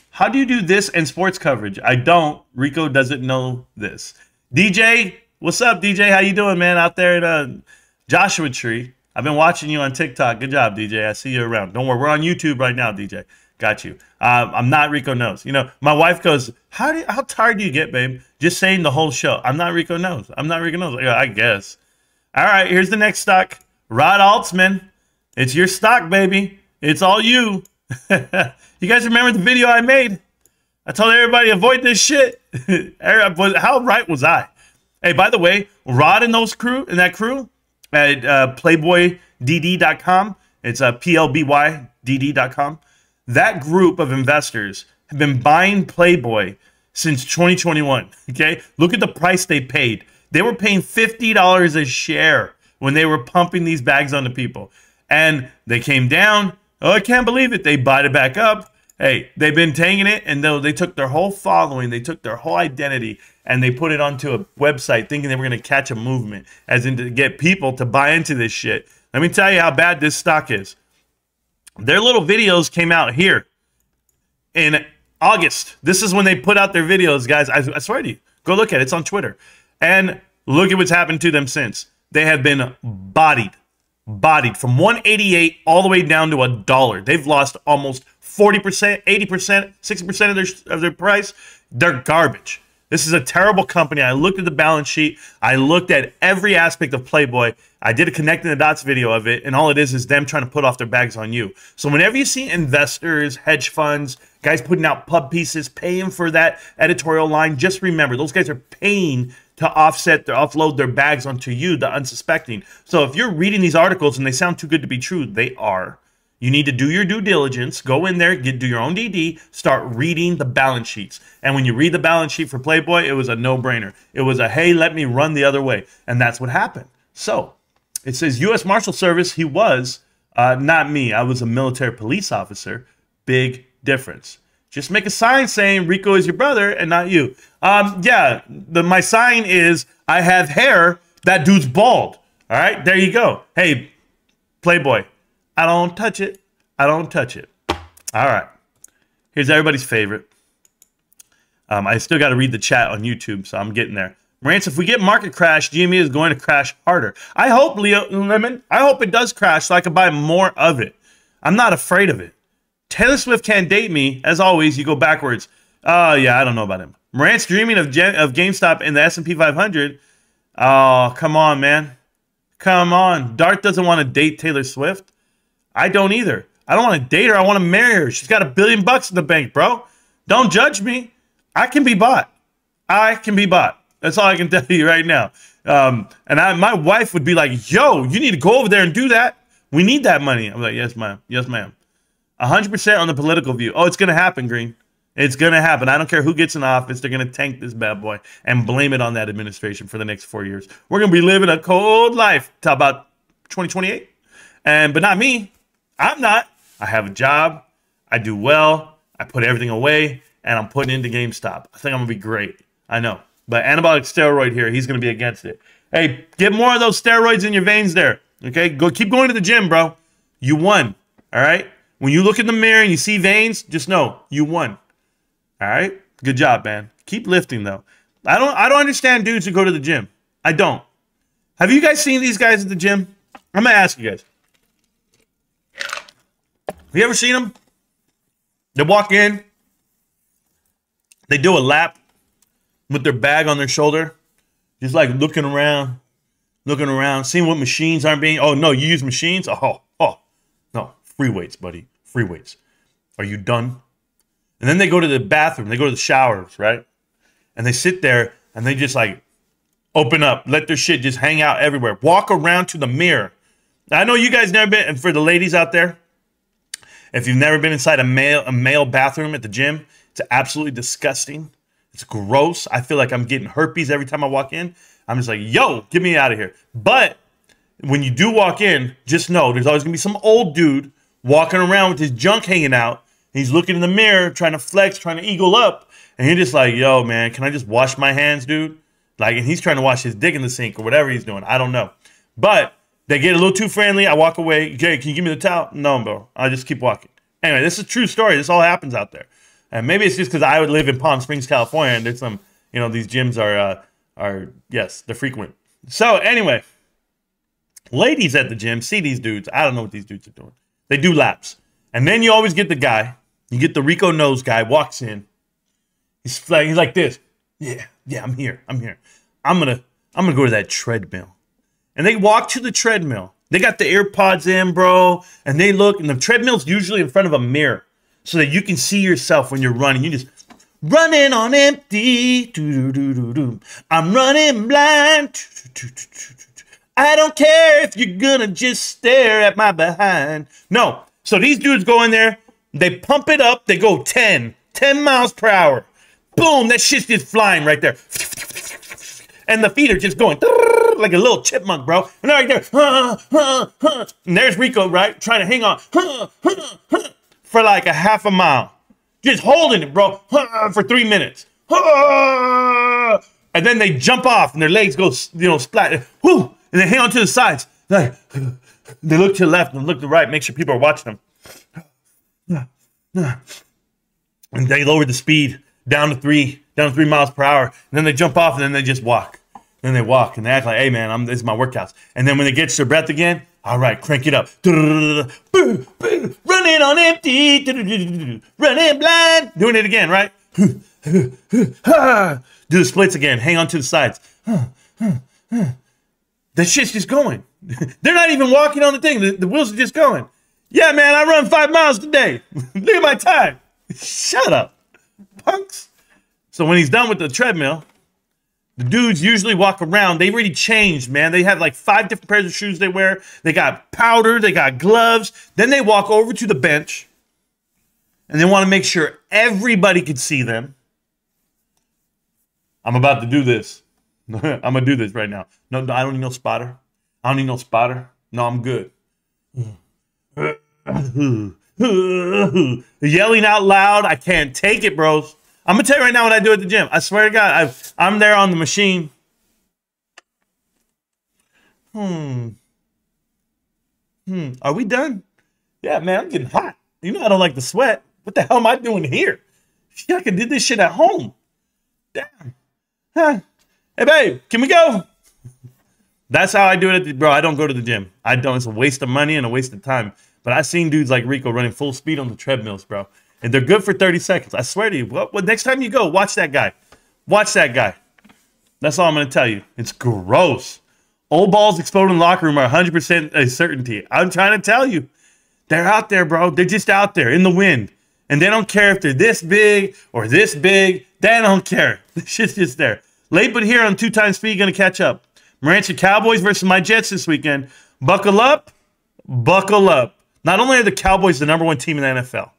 How do you do this and sports coverage? I don't. Rico doesn't know this. DJ, What's up, DJ? How you doing, man? Out there at uh, Joshua Tree. I've been watching you on TikTok. Good job, DJ. I see you around. Don't worry, we're on YouTube right now, DJ. Got you. Uh, I'm not Rico knows. You know, my wife goes, "How do you, how tired do you get, babe? Just saying the whole show. I'm not Rico knows. I'm not Rico knows. Yeah, I guess. All right, here's the next stock. Rod Altsman. It's your stock, baby. It's all you. you guys remember the video I made? I told everybody avoid this shit. How right was I? Hey, by the way, Rod and those crew and that crew at uh, PlayboyDD.com. It's uh, PLBYDD.com. That group of investors have been buying Playboy since 2021. Okay, look at the price they paid. They were paying fifty dollars a share when they were pumping these bags onto people, and they came down. Oh, I can't believe it. They bought it back up. Hey, they've been taking it, and though they took their whole following, they took their whole identity, and they put it onto a website thinking they were going to catch a movement, as in to get people to buy into this shit. Let me tell you how bad this stock is. Their little videos came out here in August. This is when they put out their videos, guys. I, I swear to you, go look at it. It's on Twitter. And look at what's happened to them since. They have been bodied, bodied from 188 all the way down to a dollar. They've lost almost 40%, 80%, 60% of their of their price. They're garbage. This is a terrible company. I looked at the balance sheet. I looked at every aspect of Playboy. I did a connecting the dots video of it, and all it is is them trying to put off their bags on you. So whenever you see investors, hedge funds, guys putting out pub pieces, paying for that editorial line, just remember those guys are paying to offset their offload their bags onto you, the unsuspecting. So if you're reading these articles and they sound too good to be true, they are. You need to do your due diligence. Go in there, get do your own DD, start reading the balance sheets. And when you read the balance sheet for Playboy, it was a no-brainer. It was a hey, let me run the other way, and that's what happened. So it says U.S. Marshal Service. He was uh, not me. I was a military police officer. Big difference. Just make a sign saying Rico is your brother and not you. Um, yeah, the my sign is I have hair. That dude's bald. All right, there you go. Hey, Playboy, I don't touch it. I don't touch it. All right. Here's everybody's favorite. Um, I still got to read the chat on YouTube, so I'm getting there. Marantz, if we get market crash, GME is going to crash harder. I hope, Leo Lemon, I hope it does crash so I can buy more of it. I'm not afraid of it. Taylor Swift can't date me. As always, you go backwards. Oh, yeah, I don't know about him. Marantz dreaming of, Gen- of GameStop in the S&P 500. Oh, come on, man. Come on. Dart doesn't want to date Taylor Swift. I don't either. I don't want to date her. I want to marry her. She's got a billion bucks in the bank, bro. Don't judge me. I can be bought. I can be bought. That's all I can tell you right now. Um, and I, my wife would be like, "Yo, you need to go over there and do that. We need that money." I'm like, "Yes, ma'am. Yes, ma'am." 100% on the political view. Oh, it's going to happen, Green. It's going to happen. I don't care who gets in office. They're going to tank this bad boy and blame it on that administration for the next four years. We're going to be living a cold life till about 2028. And but not me. I'm not. I have a job. I do well. I put everything away, and I'm putting into GameStop. I think I'm gonna be great. I know. But anabolic steroid here, he's gonna be against it. Hey, get more of those steroids in your veins there. Okay, go keep going to the gym, bro. You won. All right. When you look in the mirror and you see veins, just know you won. All right. Good job, man. Keep lifting though. I don't. I don't understand dudes who go to the gym. I don't. Have you guys seen these guys at the gym? I'm gonna ask you guys. Have you ever seen them? They walk in, they do a lap with their bag on their shoulder, just like looking around, looking around, seeing what machines aren't being. Oh no, you use machines? Oh, oh, no, free weights, buddy, free weights. Are you done? And then they go to the bathroom, they go to the showers, right? And they sit there and they just like open up, let their shit just hang out everywhere. Walk around to the mirror. I know you guys never been, and for the ladies out there, if you've never been inside a male a male bathroom at the gym, it's absolutely disgusting. It's gross. I feel like I'm getting herpes every time I walk in. I'm just like, yo, get me out of here. But when you do walk in, just know there's always gonna be some old dude walking around with his junk hanging out. He's looking in the mirror, trying to flex, trying to eagle up, and you're just like, yo, man, can I just wash my hands, dude? Like, and he's trying to wash his dick in the sink or whatever he's doing. I don't know. But they get a little too friendly. I walk away. Okay, can you give me the towel? No, bro. I just keep walking. Anyway, this is a true story. This all happens out there. And maybe it's just because I would live in Palm Springs, California, and there's some, you know, these gyms are, uh, are yes, they're frequent. So anyway, ladies at the gym see these dudes. I don't know what these dudes are doing. They do laps, and then you always get the guy. You get the Rico nose guy walks in. He's like, he's like this. Yeah, yeah, I'm here. I'm here. I'm gonna, I'm gonna go to that treadmill and they walk to the treadmill. They got the AirPods in, bro, and they look, and the treadmill's usually in front of a mirror so that you can see yourself when you're running. You just running on empty. I'm running blind. I don't care if you're gonna just stare at my behind. No. So these dudes go in there, they pump it up, they go 10, 10 miles per hour. Boom, that shit's just flying right there. And the feet are just going like a little chipmunk, bro. And they're right there. And there's Rico, right? Trying to hang on for like a half a mile. Just holding it, bro, for three minutes. And then they jump off and their legs go, you know, splat. Whoo! And they hang on to the sides. Like, they look to the left and look to the right, make sure people are watching them. And they lower the speed down to three, down to three miles per hour. And then they jump off and then they just walk. Then they walk and they act like, hey man, I'm this is my workouts. And then when they get their breath again, all right, crank it up. Running on empty, running blind. Doing it again, right? Do the splits again. Hang on to the sides. That shit's just going. They're not even walking on the thing. The, the wheels are just going. Yeah, man, I run five miles today. Look at my time. Shut up, punks. So when he's done with the treadmill, the dudes usually walk around. They've already changed, man. They have like five different pairs of shoes they wear. They got powder, they got gloves. Then they walk over to the bench and they want to make sure everybody can see them. I'm about to do this. I'm gonna do this right now. No, no, I don't need no spotter. I don't need no spotter. No, I'm good. Yelling out loud, I can't take it, bros. I'm gonna tell you right now what I do at the gym. I swear to God, i am there on the machine. Hmm. Hmm. Are we done? Yeah, man, I'm getting hot. You know I don't like the sweat. What the hell am I doing here? I could do this shit at home. Damn. Huh. Hey, babe, can we go? That's how I do it, the, bro. I don't go to the gym. I don't. It's a waste of money and a waste of time. But I've seen dudes like Rico running full speed on the treadmills, bro and they're good for 30 seconds. I swear to you. Well, well, next time you go, watch that guy. Watch that guy. That's all I'm to tell you. It's gross. Old balls exploding in the locker room are 100% a certainty. I'm trying to tell you. They're out there, bro. They're just out there in the wind. And they don't care if they're this big or this big. They don't care. The shit's just there. Late but here on two times speed, going to catch up. Moranci Cowboys versus my Jets this weekend. Buckle up. Buckle up. Not only are the Cowboys the number one team in the NFL,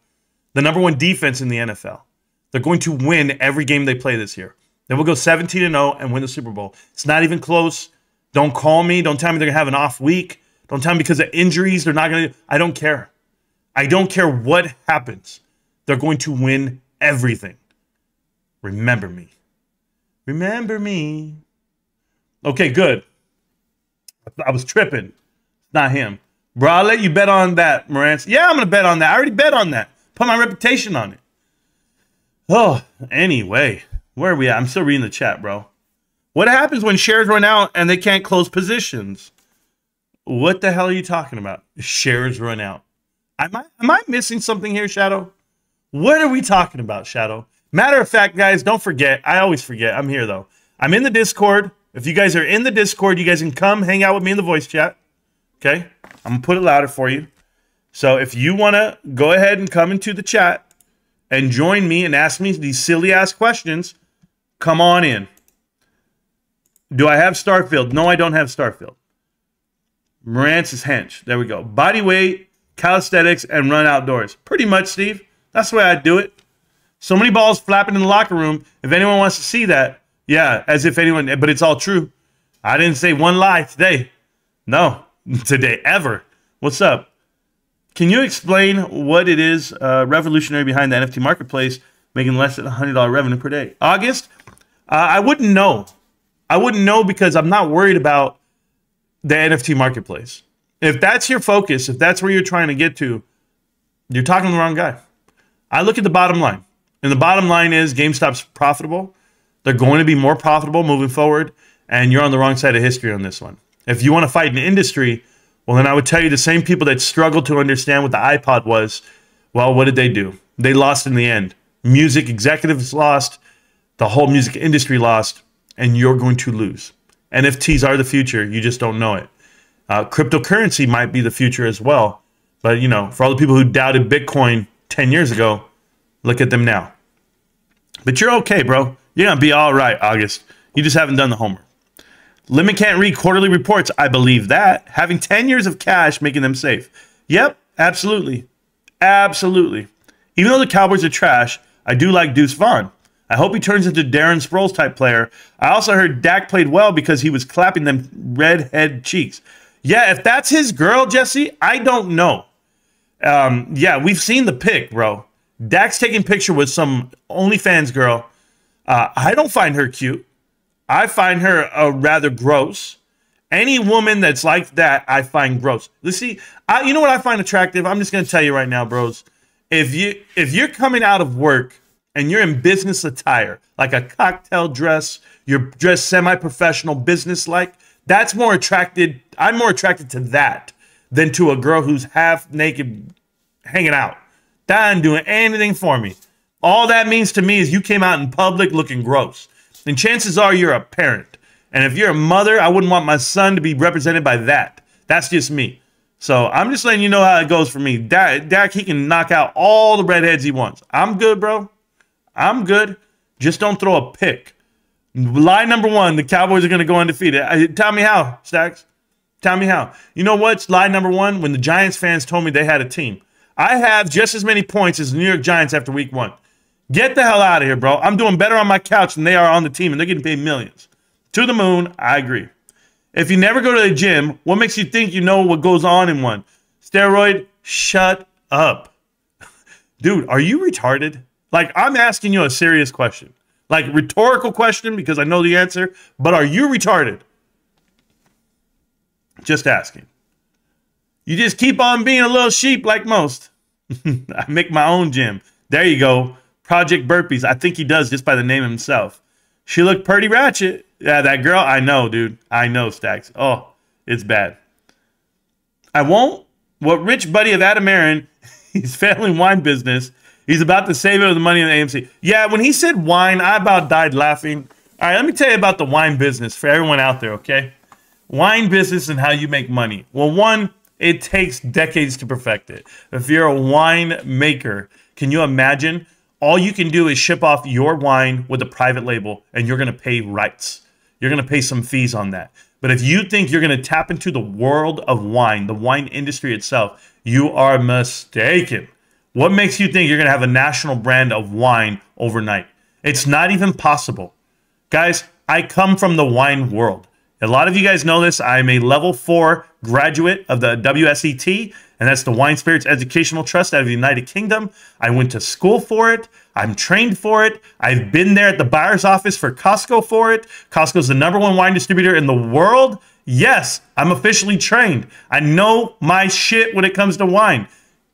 the number one defense in the NFL. They're going to win every game they play this year. They will go 17 0 and win the Super Bowl. It's not even close. Don't call me. Don't tell me they're going to have an off week. Don't tell me because of injuries they're not going to. I don't care. I don't care what happens. They're going to win everything. Remember me. Remember me. Okay, good. I was tripping. Not him. Bro, I'll let you bet on that, Marantz. Yeah, I'm going to bet on that. I already bet on that. Put my reputation on it. Oh, anyway, where are we at? I'm still reading the chat, bro. What happens when shares run out and they can't close positions? What the hell are you talking about? Shares run out. Am I, am I missing something here, Shadow? What are we talking about, Shadow? Matter of fact, guys, don't forget. I always forget. I'm here, though. I'm in the Discord. If you guys are in the Discord, you guys can come hang out with me in the voice chat. Okay? I'm to put it louder for you. So if you want to go ahead and come into the chat and join me and ask me these silly ass questions, come on in. Do I have Starfield? No, I don't have Starfield. Marantz is hench. There we go. Body weight, calisthenics, and run outdoors. Pretty much, Steve. That's the way I do it. So many balls flapping in the locker room. If anyone wants to see that, yeah, as if anyone, but it's all true. I didn't say one lie today. No, today, ever. What's up? Can you explain what it is uh, revolutionary behind the NFT marketplace making less than $100 revenue per day? August? Uh, I wouldn't know. I wouldn't know because I'm not worried about the NFT marketplace. If that's your focus, if that's where you're trying to get to, you're talking to the wrong guy. I look at the bottom line. And the bottom line is GameStop's profitable. They're going to be more profitable moving forward. And you're on the wrong side of history on this one. If you want to fight an industry well, then I would tell you the same people that struggled to understand what the iPod was, well, what did they do? They lost in the end. Music executives lost, the whole music industry lost, and you're going to lose. NFTs are the future. You just don't know it. Uh, cryptocurrency might be the future as well. But, you know, for all the people who doubted Bitcoin 10 years ago, look at them now. But you're okay, bro. You're going to be all right, August. You just haven't done the homework. Lemon can't read quarterly reports. I believe that. Having 10 years of cash making them safe. Yep, absolutely. Absolutely. Even though the Cowboys are trash, I do like Deuce Vaughn. I hope he turns into Darren Sproles type player. I also heard Dak played well because he was clapping them redhead cheeks. Yeah, if that's his girl, Jesse, I don't know. Um, yeah, we've seen the pic, bro. Dak's taking picture with some OnlyFans girl. Uh, I don't find her cute. I find her uh, rather gross. Any woman that's like that, I find gross. You see, I, you know what I find attractive? I'm just gonna tell you right now, bros. If you if you're coming out of work and you're in business attire, like a cocktail dress, you're dressed semi-professional, business-like, that's more attracted. I'm more attracted to that than to a girl who's half naked hanging out. Ain't doing anything for me. All that means to me is you came out in public looking gross. And chances are you're a parent. And if you're a mother, I wouldn't want my son to be represented by that. That's just me. So I'm just letting you know how it goes for me. Dak, he can knock out all the redheads he wants. I'm good, bro. I'm good. Just don't throw a pick. Lie number one: the Cowboys are going to go undefeated. Uh, tell me how, Stacks. Tell me how. You know what's lie number one? When the Giants fans told me they had a team, I have just as many points as the New York Giants after Week One. Get the hell out of here, bro. I'm doing better on my couch than they are on the team, and they're getting paid millions. To the moon. I agree. If you never go to the gym, what makes you think you know what goes on in one? Steroid? Shut up. Dude, are you retarded? Like, I'm asking you a serious question. Like, rhetorical question because I know the answer, but are you retarded? Just asking. You just keep on being a little sheep like most. I make my own gym. There you go. Project Burpees. I think he does just by the name himself. She looked pretty ratchet. Yeah, that girl, I know, dude. I know, Stacks. Oh, it's bad. I won't. What rich buddy of Adam Aron, he's failing wine business. He's about to save it with the money in the AMC. Yeah, when he said wine, I about died laughing. All right, let me tell you about the wine business for everyone out there, okay? Wine business and how you make money. Well, one, it takes decades to perfect it. If you're a wine maker, can you imagine? All you can do is ship off your wine with a private label and you're going to pay rights. You're going to pay some fees on that. But if you think you're going to tap into the world of wine, the wine industry itself, you are mistaken. What makes you think you're going to have a national brand of wine overnight? It's not even possible. Guys, I come from the wine world. A lot of you guys know this. I'm a level four graduate of the WSET, and that's the Wine Spirits Educational Trust out of the United Kingdom. I went to school for it. I'm trained for it. I've been there at the buyer's office for Costco for it. Costco's the number one wine distributor in the world. Yes, I'm officially trained. I know my shit when it comes to wine.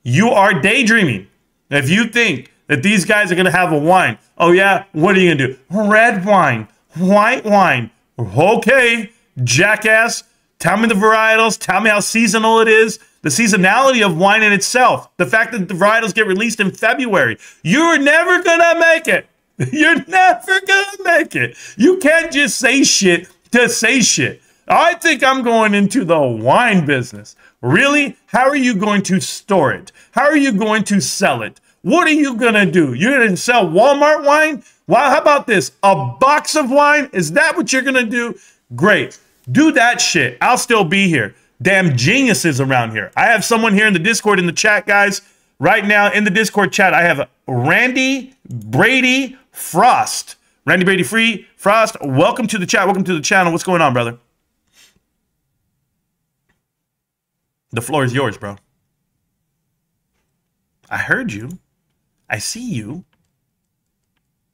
You are daydreaming. If you think that these guys are going to have a wine, oh yeah, what are you going to do? Red wine, white wine. Okay, jackass. Tell me the varietals. Tell me how seasonal it is. The seasonality of wine in itself. The fact that the varietals get released in February. You're never going to make it. You're never going to make it. You can't just say shit to say shit. I think I'm going into the wine business. Really? How are you going to store it? How are you going to sell it? What are you going to do? You're going to sell Walmart wine? Well, how about this? A box of wine? Is that what you're going to do? Great. Do that shit. I'll still be here. Damn geniuses around here. I have someone here in the Discord in the chat, guys. Right now in the Discord chat, I have Randy Brady Frost. Randy Brady Free Frost, welcome to the chat. Welcome to the channel. What's going on, brother? The floor is yours, bro. I heard you. I see you.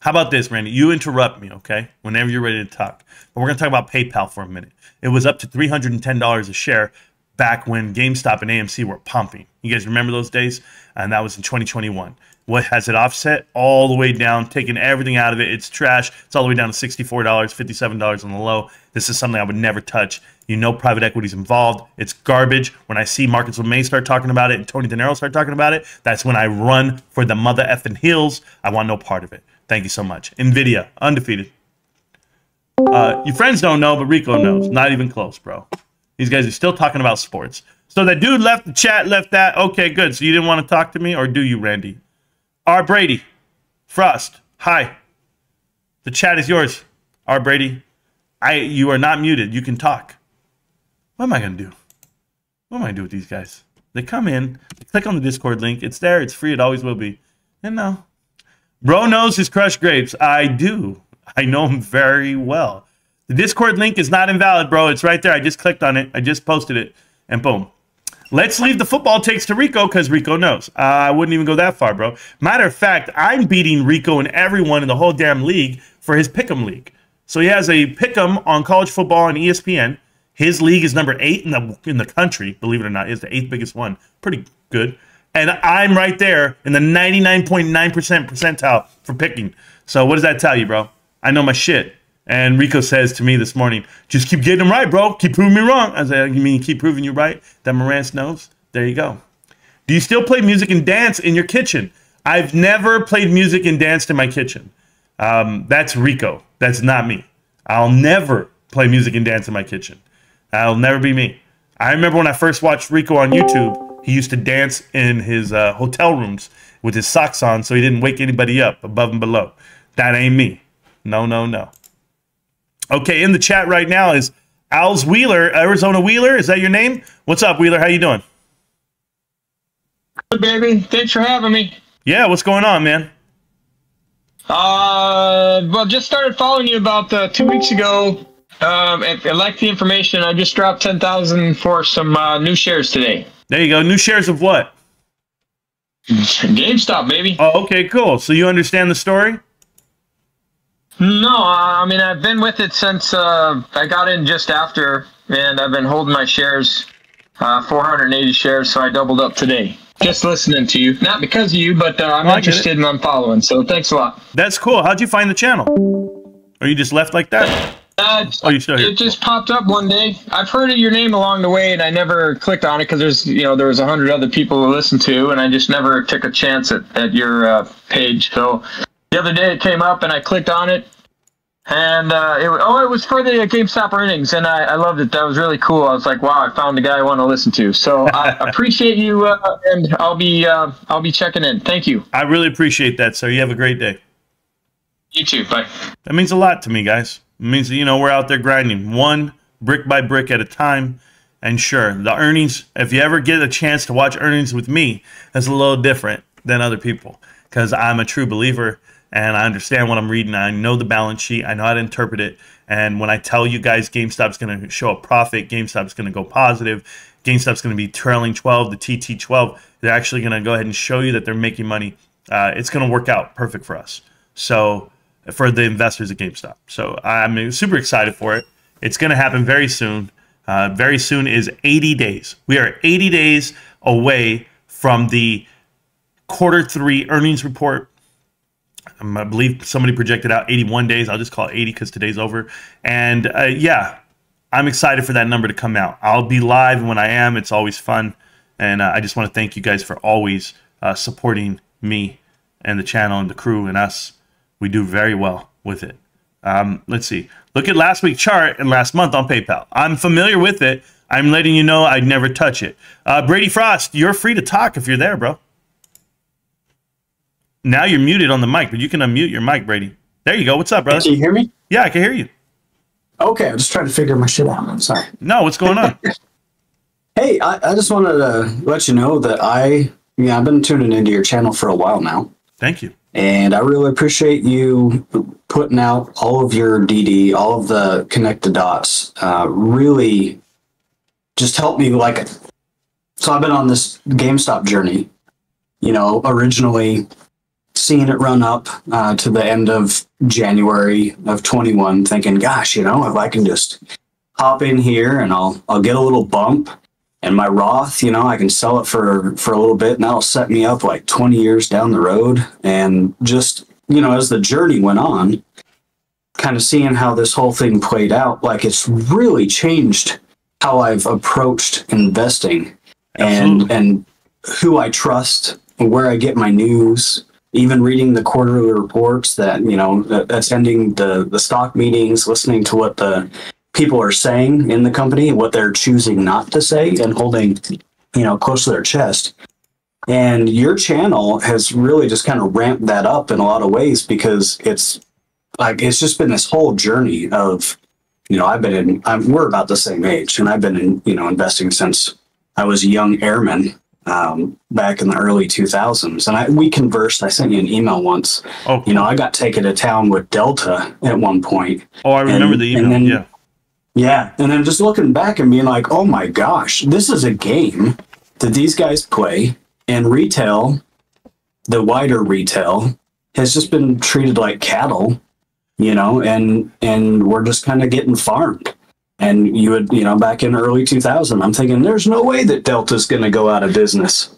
How about this, Randy? You interrupt me, okay? Whenever you're ready to talk. But we're going to talk about PayPal for a minute. It was up to $310 a share back when GameStop and AMC were pumping. You guys remember those days? And that was in 2021. What has it offset? All the way down, taking everything out of it. It's trash. It's all the way down to $64, $57 on the low. This is something I would never touch. You know private equity is involved. It's garbage. When I see markets, Marcus LeMay start talking about it and Tony DeNiro start talking about it, that's when I run for the mother effing hills. I want no part of it. Thank you so much. NVIDIA, undefeated. Uh, your friends don't know, but Rico knows. Not even close, bro. These guys are still talking about sports. So that dude left the chat, left that. Okay, good. So you didn't want to talk to me, or do you, Randy? R. Brady, Frost, hi. The chat is yours, R. Brady. I, you are not muted. You can talk. What am I gonna do? What am I gonna do with these guys? They come in, they click on the Discord link. It's there. It's free. It always will be. And no, bro knows his crushed grapes. I do. I know him very well. The Discord link is not invalid, bro. It's right there. I just clicked on it. I just posted it, and boom. Let's leave the football takes to Rico because Rico knows. Uh, I wouldn't even go that far, bro. Matter of fact, I'm beating Rico and everyone in the whole damn league for his pick'em league. So he has a pick'em on college football on ESPN. His league is number eight in the in the country. Believe it or not, is the eighth biggest one. Pretty good. And I'm right there in the 99.9% percentile for picking. So what does that tell you, bro? I know my shit. And Rico says to me this morning, just keep getting them right, bro. Keep proving me wrong. I said, you mean keep proving you right? That Marantz knows? There you go. Do you still play music and dance in your kitchen? I've never played music and danced in my kitchen. Um, that's Rico. That's not me. I'll never play music and dance in my kitchen. That'll never be me. I remember when I first watched Rico on YouTube, he used to dance in his uh, hotel rooms with his socks on so he didn't wake anybody up above and below. That ain't me. No, no, no. Okay, in the chat right now is Al's Wheeler, Arizona Wheeler. Is that your name? What's up, Wheeler? How you doing? Good, baby. Thanks for having me. Yeah, what's going on, man? Uh, well, just started following you about uh, two weeks ago. Um, I, I like the information. I just dropped ten thousand for some uh, new shares today. There you go. New shares of what? GameStop, baby. Oh, okay, cool. So you understand the story? No, I mean I've been with it since uh, I got in just after, and I've been holding my shares, uh, 480 shares, so I doubled up today. Just listening to you, not because of you, but uh, I'm get interested and I'm following. So thanks a lot. That's cool. How'd you find the channel? Or you just left like that? Uh, Oh, you still here? it just popped up one day. I've heard of your name along the way, and I never clicked on it because there's, you know, there was a hundred other people to listen to, and I just never took a chance at, at your uh, page. So the other day it came up, and I clicked on it, and uh, it, oh, it was for the GameStop earnings, and I, I loved it. That was really cool. I was like, wow, I found the guy I want to listen to. So I appreciate you, uh, and I'll be uh, I'll be checking in. Thank you. I really appreciate that, sir. You have a great day. You too. Bye. That means a lot to me, guys. Means you know, we're out there grinding one brick by brick at a time. And sure, the earnings, if you ever get a chance to watch earnings with me, that's a little different than other people because I'm a true believer and I understand what I'm reading. I know the balance sheet, I know how to interpret it. And when I tell you guys GameStop's going to show a profit, GameStop's going to go positive, GameStop's going to be trailing 12, the TT12, they're actually going to go ahead and show you that they're making money. Uh, it's going to work out perfect for us. So, for the investors at GameStop. So I'm super excited for it. It's going to happen very soon. Uh, very soon is 80 days. We are 80 days away from the quarter three earnings report. Um, I believe somebody projected out 81 days. I'll just call it 80 because today's over. And uh, yeah, I'm excited for that number to come out. I'll be live when I am. It's always fun. And uh, I just want to thank you guys for always uh, supporting me and the channel and the crew and us we do very well with it. Um, let's see. Look at last week's chart and last month on PayPal. I'm familiar with it. I'm letting you know I'd never touch it. Uh, Brady Frost, you're free to talk if you're there, bro. Now you're muted on the mic, but you can unmute your mic, Brady. There you go. What's up, brother? Can you hear me? Yeah, I can hear you. Okay, I'm just trying to figure my shit out. I'm sorry. No, what's going on? Hey, I, I just wanted to let you know that I, yeah, I've been tuning into your channel for a while now, Thank you. And I really appreciate you putting out all of your DD, all of the connect the dots. Uh, really, just help me. Like, so I've been on this GameStop journey. You know, originally seeing it run up uh, to the end of January of 21, thinking, gosh, you know, if I can just hop in here and I'll I'll get a little bump and my Roth, you know, I can sell it for for a little bit and that'll set me up like 20 years down the road and just, you know, as the journey went on, kind of seeing how this whole thing played out, like it's really changed how I've approached investing and Absolutely. and who I trust, where I get my news, even reading the quarterly reports that you know attending the the stock meetings listening to what the people are saying in the company what they're choosing not to say and holding you know close to their chest. And your channel has really just kind of ramped that up in a lot of ways because it's like it's just been this whole journey of you know i've been in I'm, we're about the same age and i've been in you know investing since i was a young airman um, back in the early 2000s and I, we conversed i sent you an email once. Oh, you know i got taken to town with delta at one point. Oh, I remember and- the and email. then- yeah. Yeah, and then just looking back and being like, oh my gosh, this is a game that these guys play, and retail, the wider retail, has just been treated like cattle, you know, and and we're just kind of getting farmed. And you would, you know, back in early 2000, I'm thinking there's no way that Delta's going to go out of business.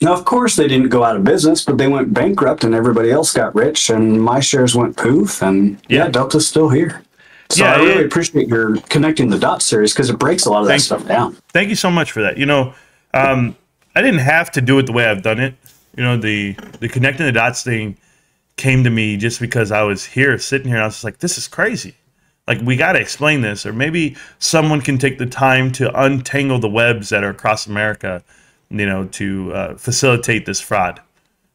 Now, of course, they didn't go out of business, but they went bankrupt and everybody else got rich, and my shares went poof. And yeah, Yeah. Delta's still here. So Yeah, I really it- appreciate your connecting the dots series because it breaks a lot of that stuff down. Thank you so much for that. You know, um, I didn't have to do it the way I've done it. You know, the the connecting the dots thing came to me just because I was here, sitting here, and I was just like, this is crazy. Like, we got to explain this, or maybe someone can take the time to untangle the webs that are across America, you know, to uh, facilitate this fraud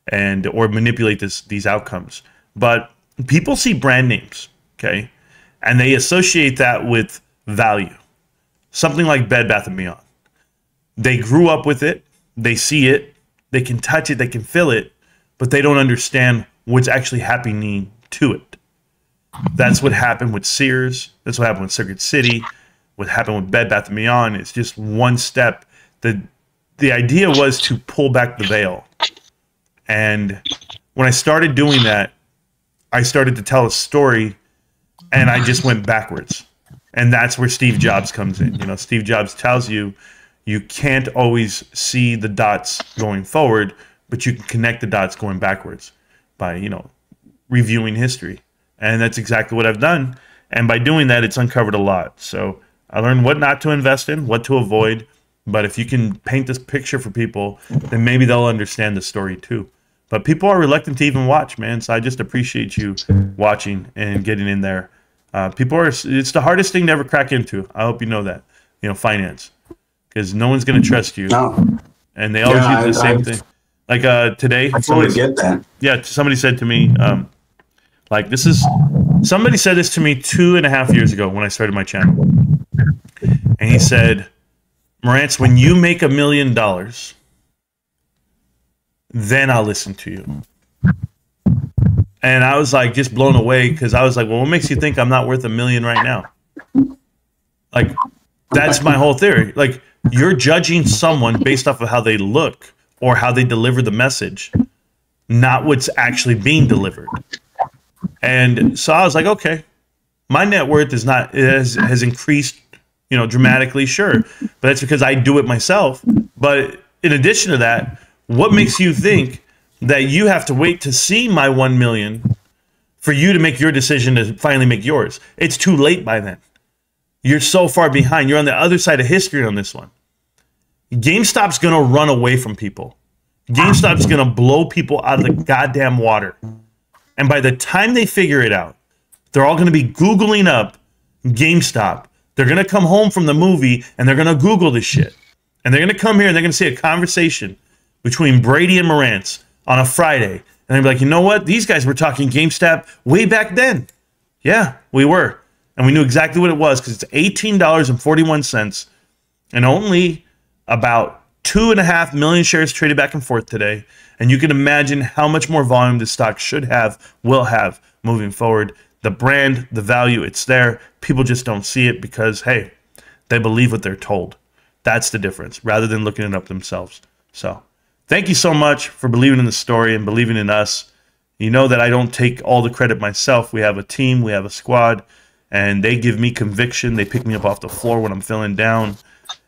and or manipulate this these outcomes. But people see brand names, okay, and they associate that with value. Something like Bed Bath and Beyond. They grew up with it. They see it. They can touch it. They can feel it, but they don't understand what's actually happening to it. That's what happened with Sears. That's what happened with Circuit City. What happened with Bed Bath and Beyond. It's just one step. the The idea was to pull back the veil, and when I started doing that, I started to tell a story, and I just went backwards. And that's where Steve Jobs comes in. You know, Steve Jobs tells you you can't always see the dots going forward, but you can connect the dots going backwards by, you know, reviewing history. And that's exactly what I've done. And by doing that, it's uncovered a lot. So I learned what not to invest in, what to avoid. But if you can paint this picture for people, then maybe they'll understand the story too. But people are reluctant to even watch, man. So I just appreciate you watching and getting in there. Uh, people are, it's the hardest thing to ever crack into. I hope you know that, you know, finance, because no one's going to trust you. No, And they always Yeah, use the I- same I- thing. Like uh, today, I totally get that. yeah, somebody said to me, um, like this is somebody said this to me two and a half years ago when I started my channel, and he said, "Marantz, when you make a million dollars, then I'll listen to you." And I was like just blown away because I was like, "Well, what makes you think I'm not worth a million right now?" Like, that's my whole theory. Like, you're judging someone based off of how they look or how they deliver the message not what's actually being delivered. And so I was like, okay, my net worth is not has has increased, you know, dramatically, sure, but that's because I do it myself. But in addition to that, what makes you think that you have to wait to see my one million for you to make your decision to finally make yours? It's too late by then. You're so far behind. You're on the other side of history on this one. GameStop's gonna run away from people. GameStop's gonna blow people out of the goddamn water. And by the time they figure it out, they're all gonna be Googling up GameStop. They're gonna come home from the movie and they're gonna Google this shit. And they're gonna come here and they're gonna see a conversation between Brady and Marantz on a Friday. And I'd be like, you know what? These guys were talking GameStop way back then. Yeah, we were. And we knew exactly what it was because it's $18.41 and only about two and a half million shares traded back and forth today. And you can imagine how much more volume this stock should have, will have moving forward. The brand, the value, it's there. People just don't see it because, hey, they believe what they're told. That's the difference rather than looking it up themselves. So, thank you so much for believing in the story and believing in us. You know that I don't take all the credit myself. We have a team, we have a squad, and they give me conviction. They pick me up off the floor when I'm feeling down.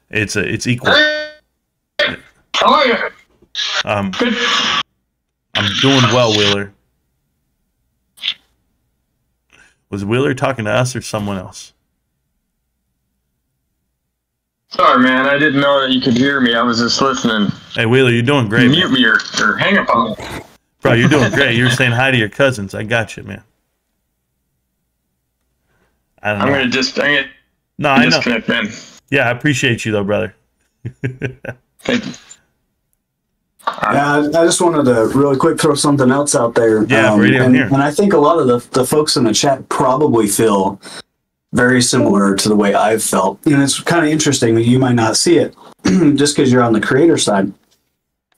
It's a, it's equal. How are you? Um, Good. I'm doing well, Wheeler. Was Wheeler talking to us or someone else? Sorry, man. I didn't know that you could hear me. I was just listening. Hey, Wheeler, you're doing great, Mute man. me or, or hang up on me. bro. You're doing great. You were saying hi to your cousins. I got you, man. I don't I'm know. gonna just I'm No, I know. man. Yeah, I appreciate you though, brother. Thank you. Yeah, I I just wanted to really quick throw something else out there. Um, Yeah, right in and, here. and I think a lot of the, the folks in the chat probably feel very similar to the way I've felt. And it's kind of interesting that you might not see it just because you're on the creator side.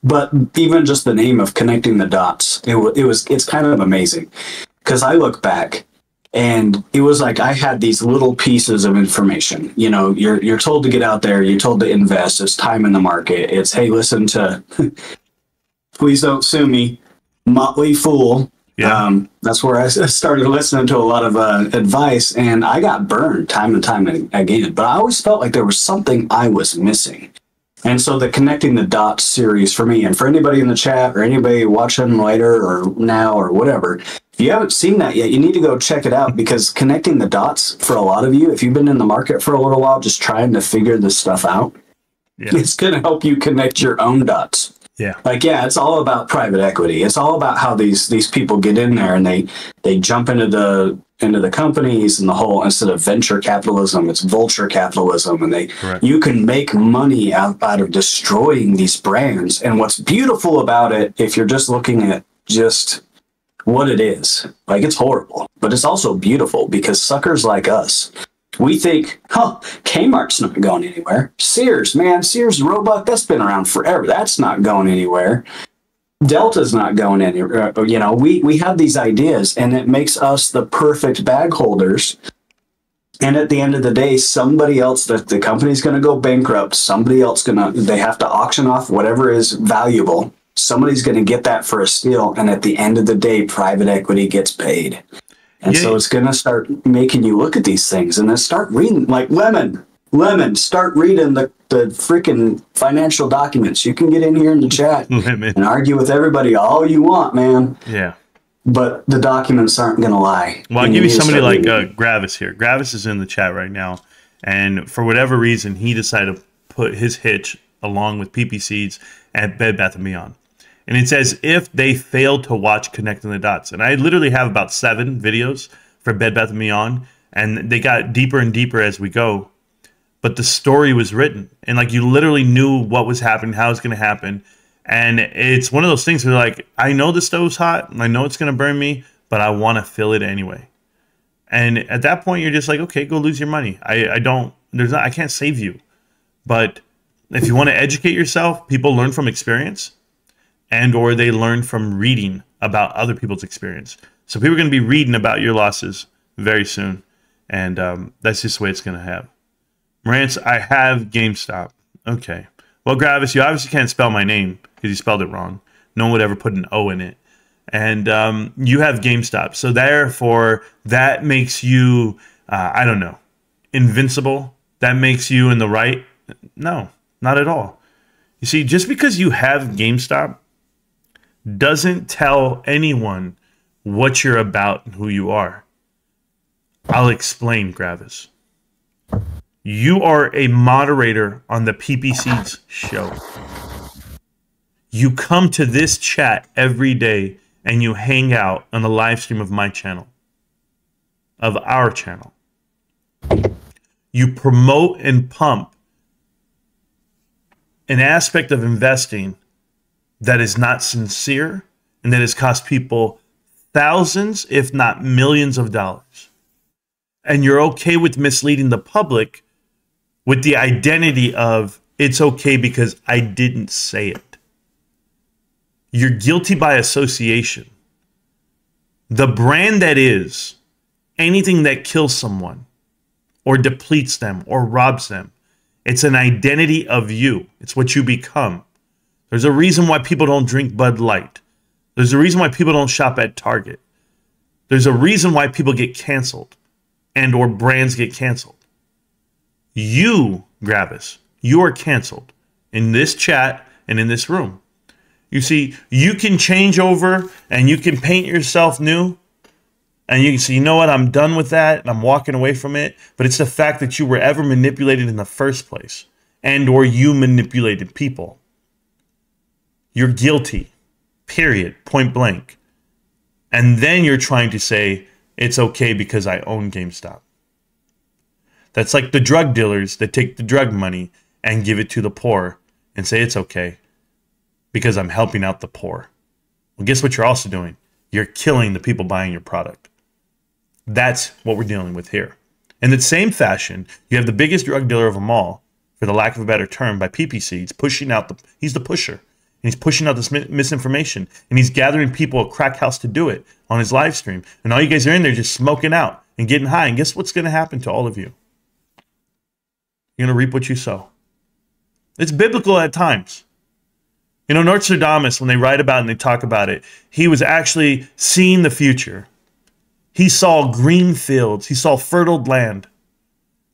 But even just the name of connecting the dots, it, wa- it was it's kind of amazing because I look back and it was like I had these little pieces of information. You know, you're you're told to get out there, you're told to invest. It's time in the market. It's hey, listen to please don't sue me, Motley Fool. Yeah. Um, that's where I started listening to a lot of uh, advice, and I got burned time and time again. But I always felt like there was something I was missing. And so the connecting the dots series for me and for anybody in the chat or anybody watching later or now or whatever, if you haven't seen that yet, you need to go check it out because connecting the dots for a lot of you, if you've been in the market for a little while, just trying to figure this stuff out, yeah. it's going to help you connect your own dots. Yeah. Like yeah, it's all about private equity. It's all about how these these people get in there and they they jump into the into the companies and the whole instead of venture capitalism, it's vulture capitalism and they Correct. you can make money out, out of destroying these brands. And what's beautiful about it if you're just looking at just what it is, like it's horrible, but it's also beautiful because suckers like us we think, oh, Kmart's not going anywhere. Sears, man, Sears Roebuck, that's been around forever. That's not going anywhere. Delta's not going anywhere. Uh, you know, we, we have these ideas and it makes us the perfect bag holders. And at the end of the day, somebody else, the, the company's going to go bankrupt. Somebody else going to, they have to auction off whatever is valuable. Somebody's going to get that for a steal. And at the end of the day, private equity gets paid. And yeah. so it's going to start making you look at these things and then start reading, like Lemon, Lemon, start reading the, the freaking financial documents. You can get in here in the chat Lemon. and argue with everybody all you want, man. Yeah. But the documents aren't going to lie. Well, I'll give you somebody like uh, Gravis here. Gravis is in the chat right now. And for whatever reason, he decided to put his hitch along with PP Seeds at Bed Bath & Beyond and it's as if they failed to watch connecting the dots. And i literally have about seven videos for bed bath beyond and they got deeper and deeper as we go. But the story was written and like you literally knew what was happening how it's going to happen. And it's one of those things where like i know the stove's hot and i know it's going to burn me but i want to fill it anyway. And at that point you're just like okay go lose your money. I, I don't there's not i can't save you. But if you want to educate yourself people learn from experience and or they learn from reading about other people's experience. So people are going to be reading about your losses very soon, and um, that's just the way it's going to have. Marantz, I have GameStop. Okay. Well, Gravis, you obviously can't spell my name because you spelled it wrong. No one would ever put an O in it. And um, you have GameStop. So therefore, that makes you, uh, I don't know, invincible. That makes you in the right. No, not at all. You see, just because you have GameStop doesn't tell anyone what you're about and who you are. I'll explain, Gravis. You are a moderator on the PPC's show. You come to this chat every day and you hang out on the live stream of my channel, of our channel. You promote and pump an aspect of investing that is not sincere and that has cost people thousands, if not millions of dollars. And you're okay with misleading the public with the identity of it's okay because I didn't say it. You're guilty by association. The brand that is anything that kills someone or depletes them or robs them, it's an identity of you. It's what you become. There's a reason why people don't drink Bud Light. There's a reason why people don't shop at Target. There's a reason why people get canceled and or brands get canceled. You, Gravis, you are canceled in this chat and in this room. You see, you can change over and you can paint yourself new. And you can say, you know what, I'm done with that and I'm walking away from it. But it's the fact that you were ever manipulated in the first place and or you manipulated people. You're guilty, period, point blank. And then you're trying to say it's okay because I own GameStop. That's like the drug dealers that take the drug money and give it to the poor and say it's okay because I'm helping out the poor. Well, guess what you're also doing? You're killing the people buying your product. That's what we're dealing with here. In the same fashion, you have the biggest drug dealer of them all, for the lack of a better term, by PPC. He's pushing out the, he's the pusher and he's pushing out this misinformation. And he's gathering people at crack house to do it on his live stream. And all you guys are in there just smoking out and getting high. And guess what's going to happen to all of you? You're going to reap what you sow. It's biblical at times. You know nostradamus when they write about it and they talk about it he was actually seeing the future. He saw green fields. He saw fertile land.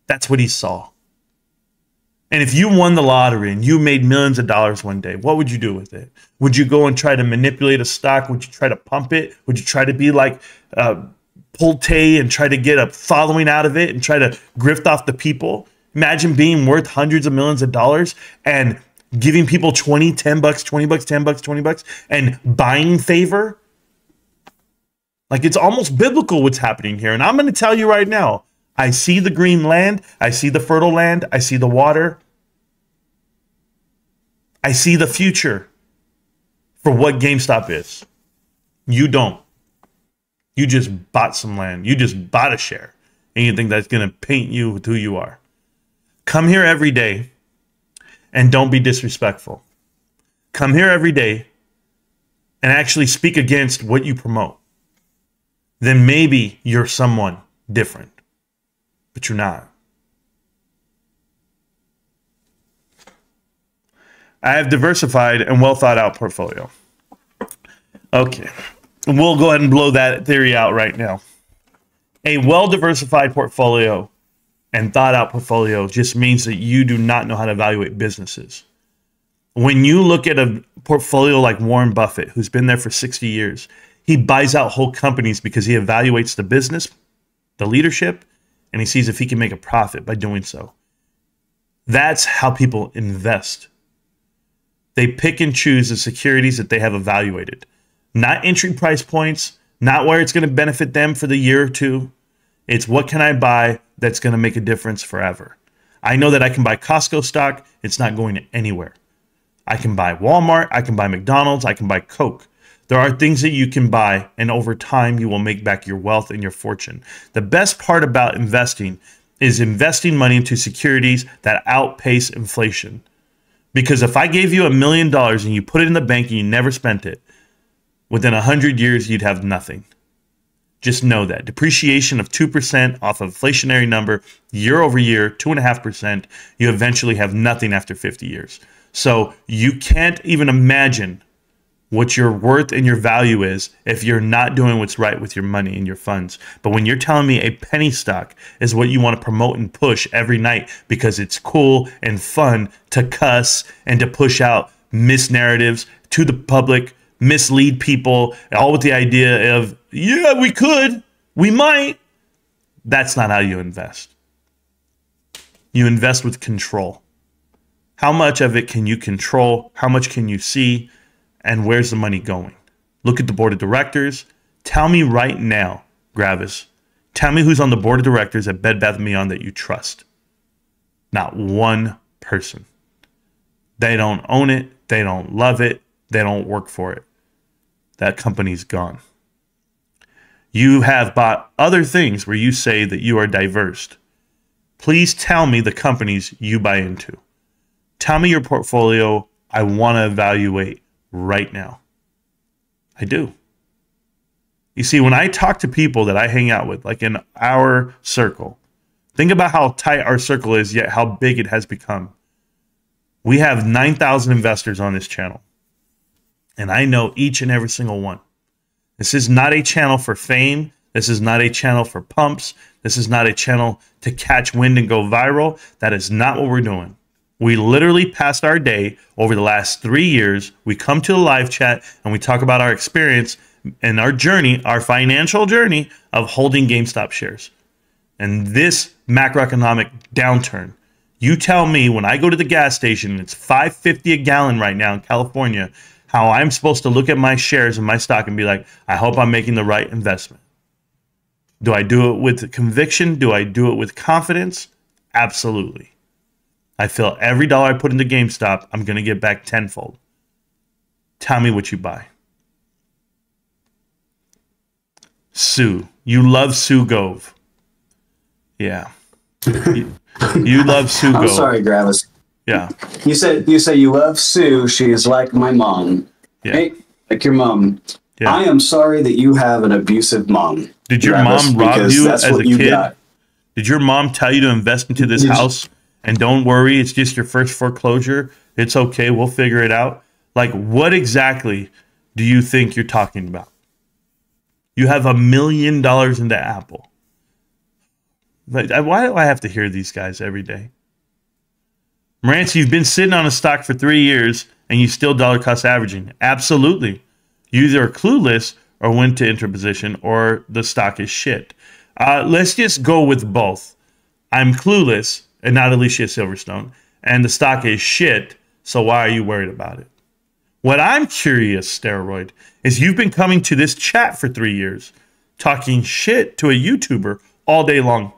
That's what he saw And if you won the lottery and you made millions of dollars one day, what would you do with it? Would you go and try to manipulate a stock? Would you try to pump it? Would you try to be like uh, Pulte and try to get a following out of it and try to grift off the people? Imagine being worth hundreds of millions of dollars and giving people 20, 10 bucks, 20 bucks, 10 bucks, 20 bucks, and buying favor. Like it's almost biblical what's happening here. And I'm going to tell you right now I see the green land, I see the fertile land, I see the water, I see the future for what GameStop is. You don't. You just bought some land, you just bought a share, and you think that's going to paint you with who you are. Come here every day and don't be disrespectful. Come here every day and actually speak against what you promote. Then maybe you're someone different, but you're not. I have diversified and well thought out portfolio. Okay. We'll go ahead and blow that theory out right now. A well diversified portfolio and thought out portfolio just means that you do not know how to evaluate businesses. When you look at a portfolio like Warren Buffett, who's been there for 60 years, he buys out whole companies because he evaluates the business, the leadership, and he sees if he can make a profit by doing so. That's how people invest. They pick and choose the securities that they have evaluated, not entry price points, not where it's going to benefit them for the year or two. It's what can I buy that's going to make a difference forever. I know that I can buy Costco stock, it's not going anywhere. I can buy Walmart, I can buy McDonald's, I can buy Coke. There are things that you can buy, and over time, you will make back your wealth and your fortune. The best part about investing is investing money into securities that outpace inflation. Because if I gave you a million dollars and you put it in the bank and you never spent it, within a hundred years, you'd have nothing. Just know that depreciation of 2% off of inflationary number year over year, 2.5%, you eventually have nothing after 50 years. So you can't even imagine what your worth and your value is if you're not doing what's right with your money and your funds. But when you're telling me a penny stock is what you want to promote and push every night because it's cool and fun to cuss and to push out misnarratives to the public mislead people, all with the idea of, yeah, we could, we might. That's not how you invest. You invest with control. How much of it can you control? How much can you see? And where's the money going? Look at the board of directors. Tell me right now, Gravis, tell me who's on the board of directors at Bed Bath & Beyond that you trust. Not one person. They don't own it. They don't love it. They don't work for it that company's gone. You have bought other things where you say that you are diverse. Please tell me the companies you buy into. Tell me your portfolio. I want to evaluate right now. I do. You see, when I talk to people that I hang out with, like in our circle, think about how tight our circle is, yet how big it has become. We have 9,000 investors on this channel and I know each and every single one. This is not a channel for fame. This is not a channel for pumps. This is not a channel to catch wind and go viral. That is not what we're doing. We literally passed our day over the last three years. We come to a live chat and we talk about our experience and our journey, our financial journey of holding GameStop shares. And this macroeconomic downturn, you tell me when I go to the gas station, it's 550 a gallon right now in California, how I'm supposed to look at my shares and my stock and be like, I hope I'm making the right investment. Do I do it with conviction? Do I do it with confidence? Absolutely. I feel every dollar I put into GameStop, I'm going to get back tenfold. Tell me what you buy. Sue. You love Sue Gove. Yeah. you, you love Sue I'm Gove. sorry, Gravis. Yeah. You said you say you love Sue. She is like my mom. Yeah. Hey, like your mom. Yeah. I am sorry that you have an abusive mom. Did your Gravis, mom rob you as a you kid? Did your mom tell you to invest into this Did you- house and don't worry, it's just your first foreclosure? It's okay, we'll figure it out. Like, what exactly do you think you're talking about? You have a million dollars into Apple. Like, why do I have to hear these guys every day? Marantz, you've been sitting on a stock for three years and you still dollar cost averaging. Absolutely. You either are clueless or went to enter position or the stock is shit. Uh, let's just go with both. I'm clueless and not Alicia Silverstone, and the stock is shit. So why are you worried about it? What I'm curious, steroid, is you've been coming to this chat for three years, talking shit to a YouTuber all day long.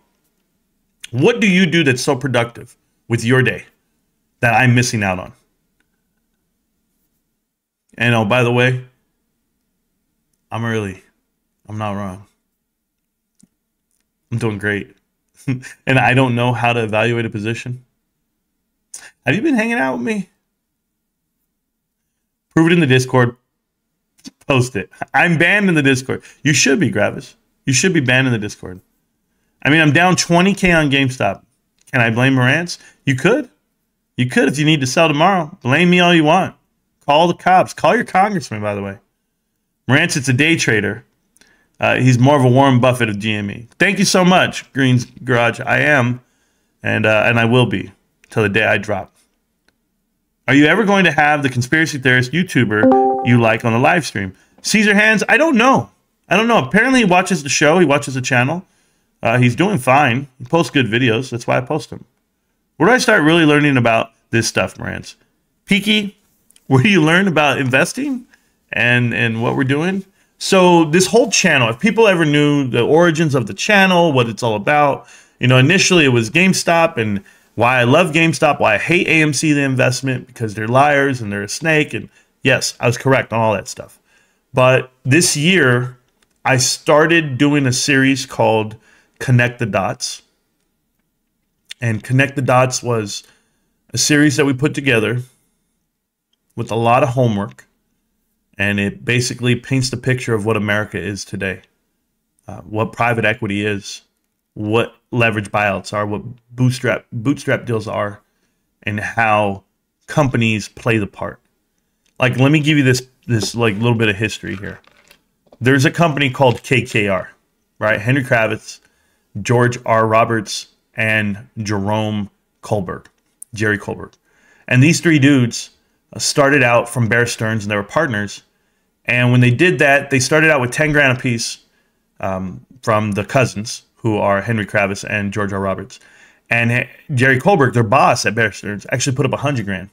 What do you do that's so productive with your day that I'm missing out on? And oh, by the way, I'm early. I'm not wrong. I'm doing great. and I don't know how to evaluate a position. Have you been hanging out with me? Prove it in the Discord. Post it. I'm banned in the Discord. You should be, Gravis. You should be banned in the Discord. I mean, I'm down 20K on GameStop. Can I blame Marantz? You could. You could if you need to sell tomorrow. Blame me all you want. Call the cops. Call your congressman, by the way. Marantz, it's a day trader. Uh, he's more of a Warren Buffett of GME. Thank you so much, Green's Garage. I am, and uh, and I will be till the day I drop. Are you ever going to have the conspiracy theorist YouTuber you like on the live stream? Caesar Hands, I don't know. I don't know. Apparently, he watches the show. He watches the channel. Uh, he's doing fine. He posts good videos. That's why I post them. Where do I start really learning about this stuff, Marantz? Peaky, where do you learn about investing and and what we're doing? So this whole channel, if people ever knew the origins of the channel, what it's all about, you know, initially it was GameStop and why I love GameStop, why I hate AMC the investment because they're liars and they're a snake. And yes, I was correct on all that stuff. But this year, I started doing a series called Connect the Dots. And Connect the Dots was a series that we put together with a lot of homework and it basically paints the picture of what America is today, uh, what private equity is, what leverage buyouts are, what bootstrap bootstrap deals are, and how companies play the part. Like, let me give you this this like little bit of history here. There's a company called KKR, right? Henry Kravis, George R. Roberts, and Jerome Kohlberg, Jerry Kohlberg, and these three dudes started out from Bear Stearns and they were partners. And when they did that, they started out with 10 grand apiece um, from the cousins, who are Henry Kravis and George R. Roberts. And Jerry Kohlberg, their boss at Bear Stearns, actually put up 100 grand.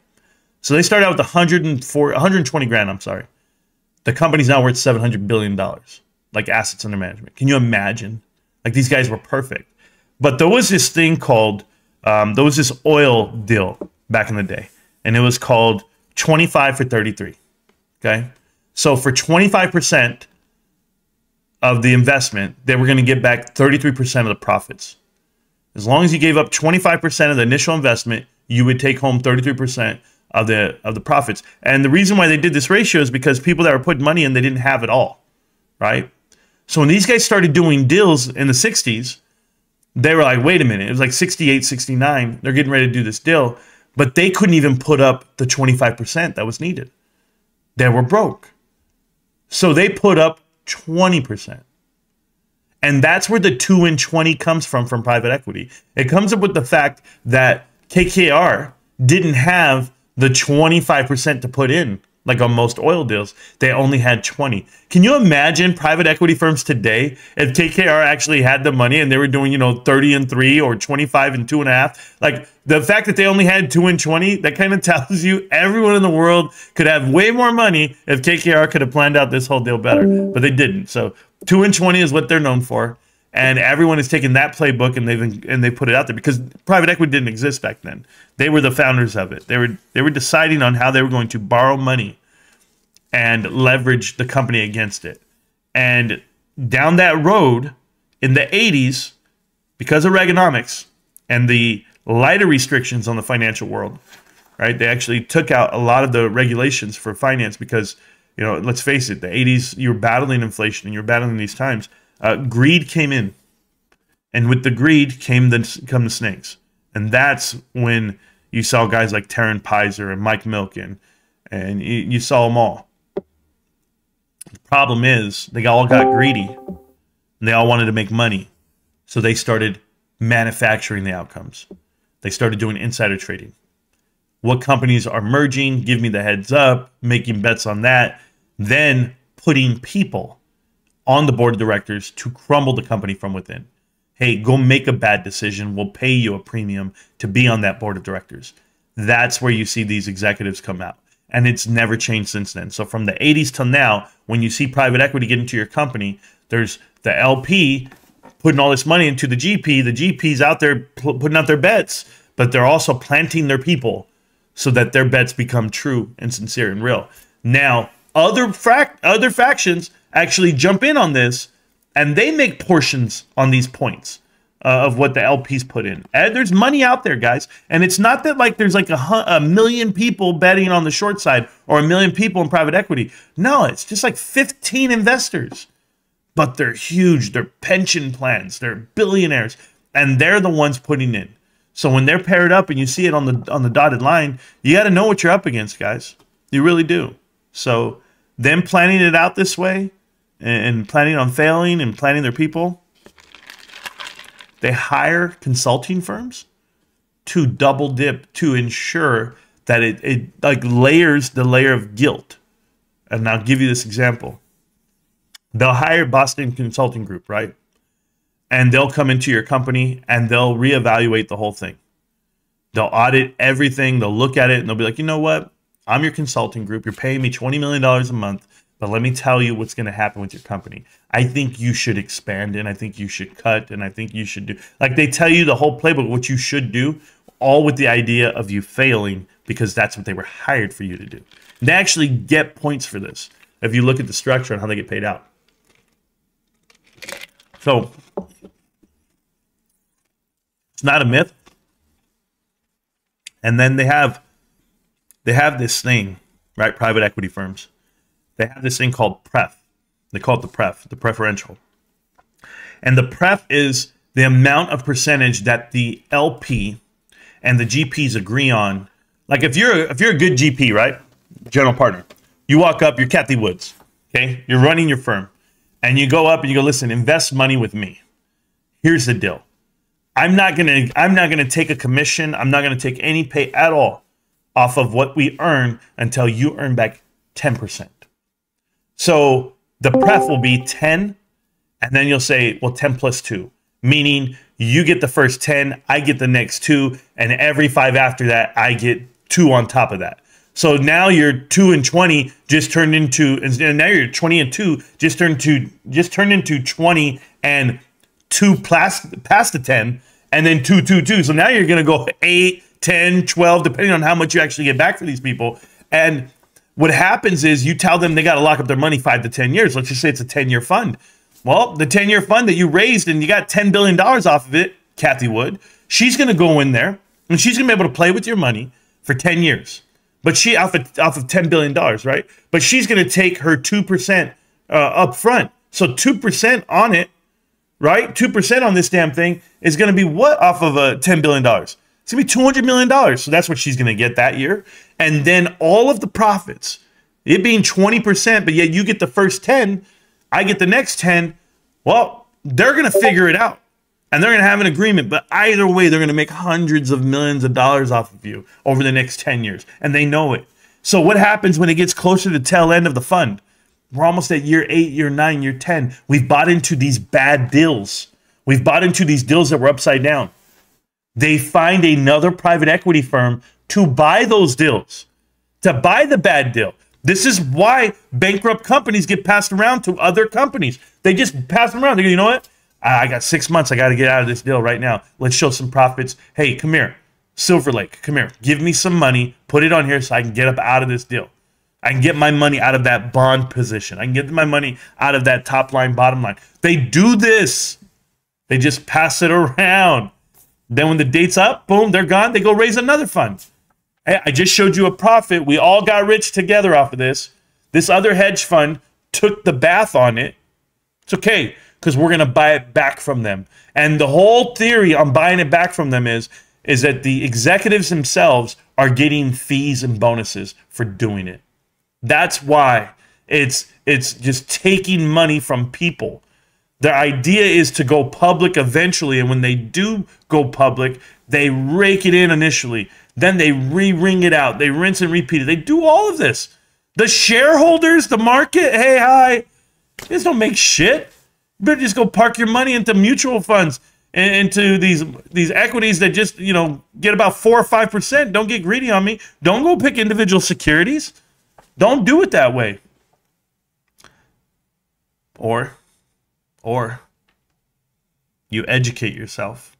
So they started out with 104, 120 grand, I'm sorry. The company's now worth $700 billion, like assets under management. Can you imagine? Like these guys were perfect. But there was this thing called, um, there was this oil deal back in the day, and it was called 25 for 33. Okay. So for 25% of the investment, they were going to get back 33% of the profits. As long as you gave up 25% of the initial investment, you would take home 33% of the of the profits. And the reason why they did this ratio is because people that were putting money in, they didn't have it all, right? So when these guys started doing deals in the 60s, they were like, wait a minute, it was like 68, 69. They're getting ready to do this deal but they couldn't even put up the 25% that was needed. They were broke. So they put up 20%. And that's where the 2 in 20 comes from from private equity. It comes up with the fact that KKR didn't have the 25% to put in like on most oil deals, they only had 20. Can you imagine private equity firms today if KKR actually had the money and they were doing, you know, 30 and three or 25 and two and a half? Like the fact that they only had two and 20, that kind of tells you everyone in the world could have way more money if KKR could have planned out this whole deal better, mm. but they didn't. So two and 20 is what they're known for. And everyone has taken that playbook and they've and they put it out there because private equity didn't exist back then. They were the founders of it. They were they were deciding on how they were going to borrow money and leverage the company against it. And down that road in the 80s, because of Reaganomics and the lighter restrictions on the financial world, right? They actually took out a lot of the regulations for finance because, you know, let's face it, the 80s, you're battling inflation and you're battling these times. Uh, greed came in. And with the greed came the, come the snakes. And that's when you saw guys like Terran Pizer and Mike Milken, and you, you saw them all. The problem is they all got greedy and they all wanted to make money. So they started manufacturing the outcomes. They started doing insider trading. what companies are merging, give me the heads up, making bets on that, then putting people on the board of directors to crumble the company from within. Hey, go make a bad decision. We'll pay you a premium to be on that board of directors. That's where you see these executives come out. And it's never changed since then. So from the 80s till now, when you see private equity get into your company, there's the LP putting all this money into the GP. The GP's out there putting out their bets, but they're also planting their people so that their bets become true and sincere and real. Now, other frac- other factions actually jump in on this and they make portions on these points uh, of what the LPs put in. And there's money out there, guys. And it's not that like there's like a, a million people betting on the short side or a million people in private equity. No, it's just like 15 investors. But they're huge. They're pension plans. They're billionaires. And they're the ones putting in. So when they're paired up and you see it on the on the dotted line, you got to know what you're up against, guys. You really do. So them planning it out this way and planning on failing and planning their people, they hire consulting firms to double dip to ensure that it, it like layers the layer of guilt. And I'll give you this example. They'll hire Boston Consulting Group, right? And they'll come into your company and they'll reevaluate the whole thing. They'll audit everything, they'll look at it and they'll be like, you know what? I'm your consulting group. You're paying me $20 million a month. But let me tell you what's going to happen with your company. I think you should expand and I think you should cut and I think you should do like they tell you the whole playbook what you should do, all with the idea of you failing because that's what they were hired for you to do. They actually get points for this if you look at the structure and how they get paid out. So it's not a myth. And then they have they have this thing, right? Private equity firms they have this thing called pref. They call it the pref, the preferential. And the pref is the amount of percentage that the LP and the GPs agree on. Like if you're if you're a good GP, right? General partner. You walk up, you're Cathie Woods. Okay? You're running your firm. And you go up and you go, listen, invest money with me. Here's the deal. I'm not gonna I'm not gonna take a commission. I'm not gonna take any pay at all off of what we earn until you earn back 10%. So the pref will be 10, and then you'll say, well, 10 plus 2, meaning you get the first 10, I get the next two, and every five after that, I get two on top of that. So now you're two and twenty just turned into, and now you're twenty and two just turned to just turned into twenty and two past past the ten, and then two two two. So now you're gonna go 8, 10, 12, depending on how much you actually get back for these people. And what happens is you tell them they got to lock up their money five to 10 years. Let's just say it's a 10 year fund. Well, the 10 year fund that you raised and you got $10 billion off of it, Cathie Wood, she's going to go in there and she's going to be able to play with your money for 10 years. But she, off of, off of $10 billion, right? But she's going to take her 2% uh, up front. So 2% on it, right? 2% on this damn thing is going to be what off of a $10 billion? It's to be $200 million. So that's what she's to get that year. And then all of the profits, it being 20%, but yet you get the first 10, I get the next 10. Well, they're to figure it out and they're to have an agreement. But either way, they're to make hundreds of millions of dollars off of you over the next 10 years. And they know it. So what happens when it gets closer to the tail end of the fund? We're almost at year eight, year nine, year 10. We've bought into these bad deals. We've bought into these deals that were upside down they find another private equity firm to buy those deals, to buy the bad deal. This is why bankrupt companies get passed around to other companies. They just pass them around. They go, you know what? I got six months. I got to get out of this deal right now. Let's show some profits. Hey, come here. Silver Lake, come here. Give me some money. Put it on here so I can get up out of this deal. I can get my money out of that bond position. I can get my money out of that top line, bottom line. They do this. They just pass it around. Then when the date's up, boom, they're gone. They go raise another fund. Hey, I just showed you a profit. We all got rich together off of this. This other hedge fund took the bath on it. It's okay because we're going to buy it back from them. And the whole theory on buying it back from them is is that the executives themselves are getting fees and bonuses for doing it. That's why it's it's just taking money from people their idea is to go public eventually, and when they do go public, they rake it in initially. Then they re-ring it out. They rinse and repeat it. They do all of this. The shareholders, the market, hey, hi. This don't make shit. You better just go park your money into mutual funds and into these these equities that just, you know, get about four or five percent. Don't get greedy on me. Don't go pick individual securities. Don't do it that way. Or, or you educate yourself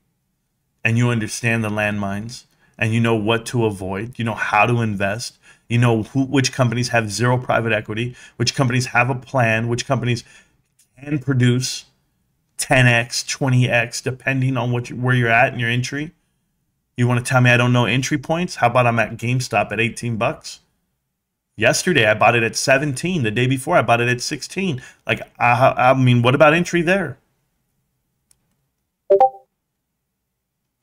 and you understand the landmines and you know what to avoid. You know how to invest. You know who, which companies have zero private equity, which companies have a plan, which companies can produce 10x, 20x, depending on what you, where you're at in your entry. You want to tell me I don't know entry points? How about I'm at GameStop at 18 bucks? Yesterday I bought it at 17. The day before I bought it at 16. Like I, I mean, what about entry there?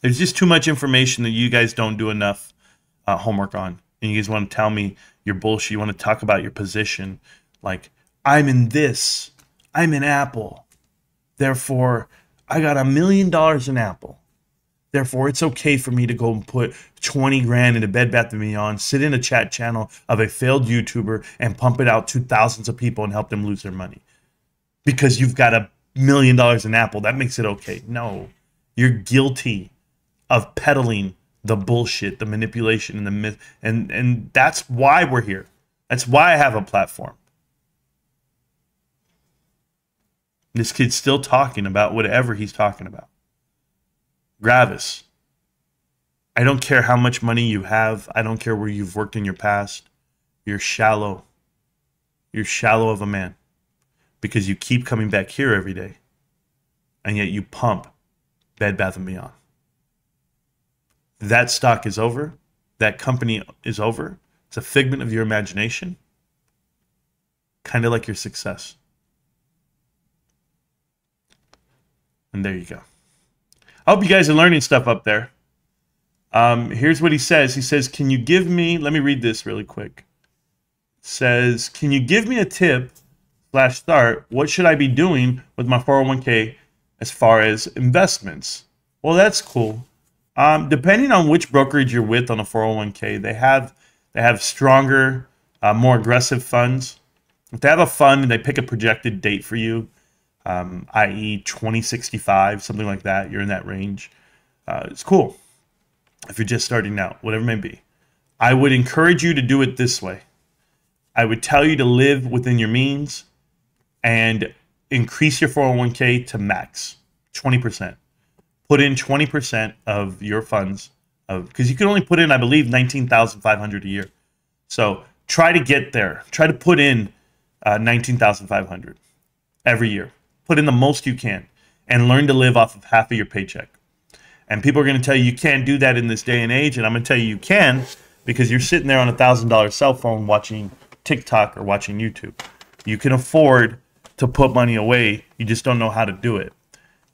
There's just too much information that you guys don't do enough uh, homework on. And you guys want to tell me your bullshit. You want to talk about your position. Like, I'm in this. I'm in Apple. Therefore, I got a million dollars in Apple. Therefore, it's okay for me to go and put 20 grand into Bed Bath & Beyond, sit in a chat channel of a failed YouTuber and pump it out to thousands of people and help them lose their money. Because you've got a million dollars in Apple, that makes it okay. No, you're guilty of peddling the bullshit, the manipulation, and the myth, and and that's why we're here. That's why I have a platform. This kid's still talking about whatever he's talking about. Gravis. I don't care how much money you have. I don't care where you've worked in your past. You're shallow. You're shallow of a man because you keep coming back here every day and yet you pump Bed Bath & Beyond that stock is over, that company is over. It's a figment of your imagination, kind of like your success. And there you go. I hope you guys are learning stuff up there. Um, here's what he says. He says, Can you give me, let me read this really quick. Says, Can you give me a tip slash start? What should I be doing with my 401k as far as investments? Well, that's cool. Um, depending on which brokerage you're with on a 401k, they have they have stronger, uh, more aggressive funds. If they have a fund and they pick a projected date for you, um, i.e., 2065, something like that, you're in that range. Uh, it's cool. If you're just starting out, whatever it may be, I would encourage you to do it this way. I would tell you to live within your means and increase your 401k to max 20% put in 20% of your funds of because you can only put in i believe 19500 a year so try to get there try to put in uh, 19500 every year put in the most you can and learn to live off of half of your paycheck and people are going to tell you you can't do that in this day and age and i'm going to tell you you can because you're sitting there on a thousand dollar cell phone watching tiktok or watching youtube you can afford to put money away you just don't know how to do it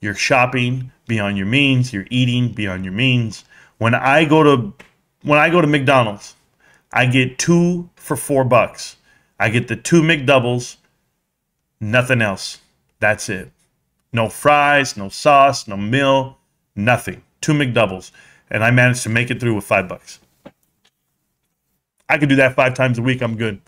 you're shopping beyond your means. You're eating beyond your means. When I go to when I go to McDonald's, I get two for four bucks. I get the two McDoubles, nothing else. That's it. No fries, no sauce, no meal, nothing. Two McDoubles. And I managed to make it through with five bucks. I could do that five times a week. I'm good.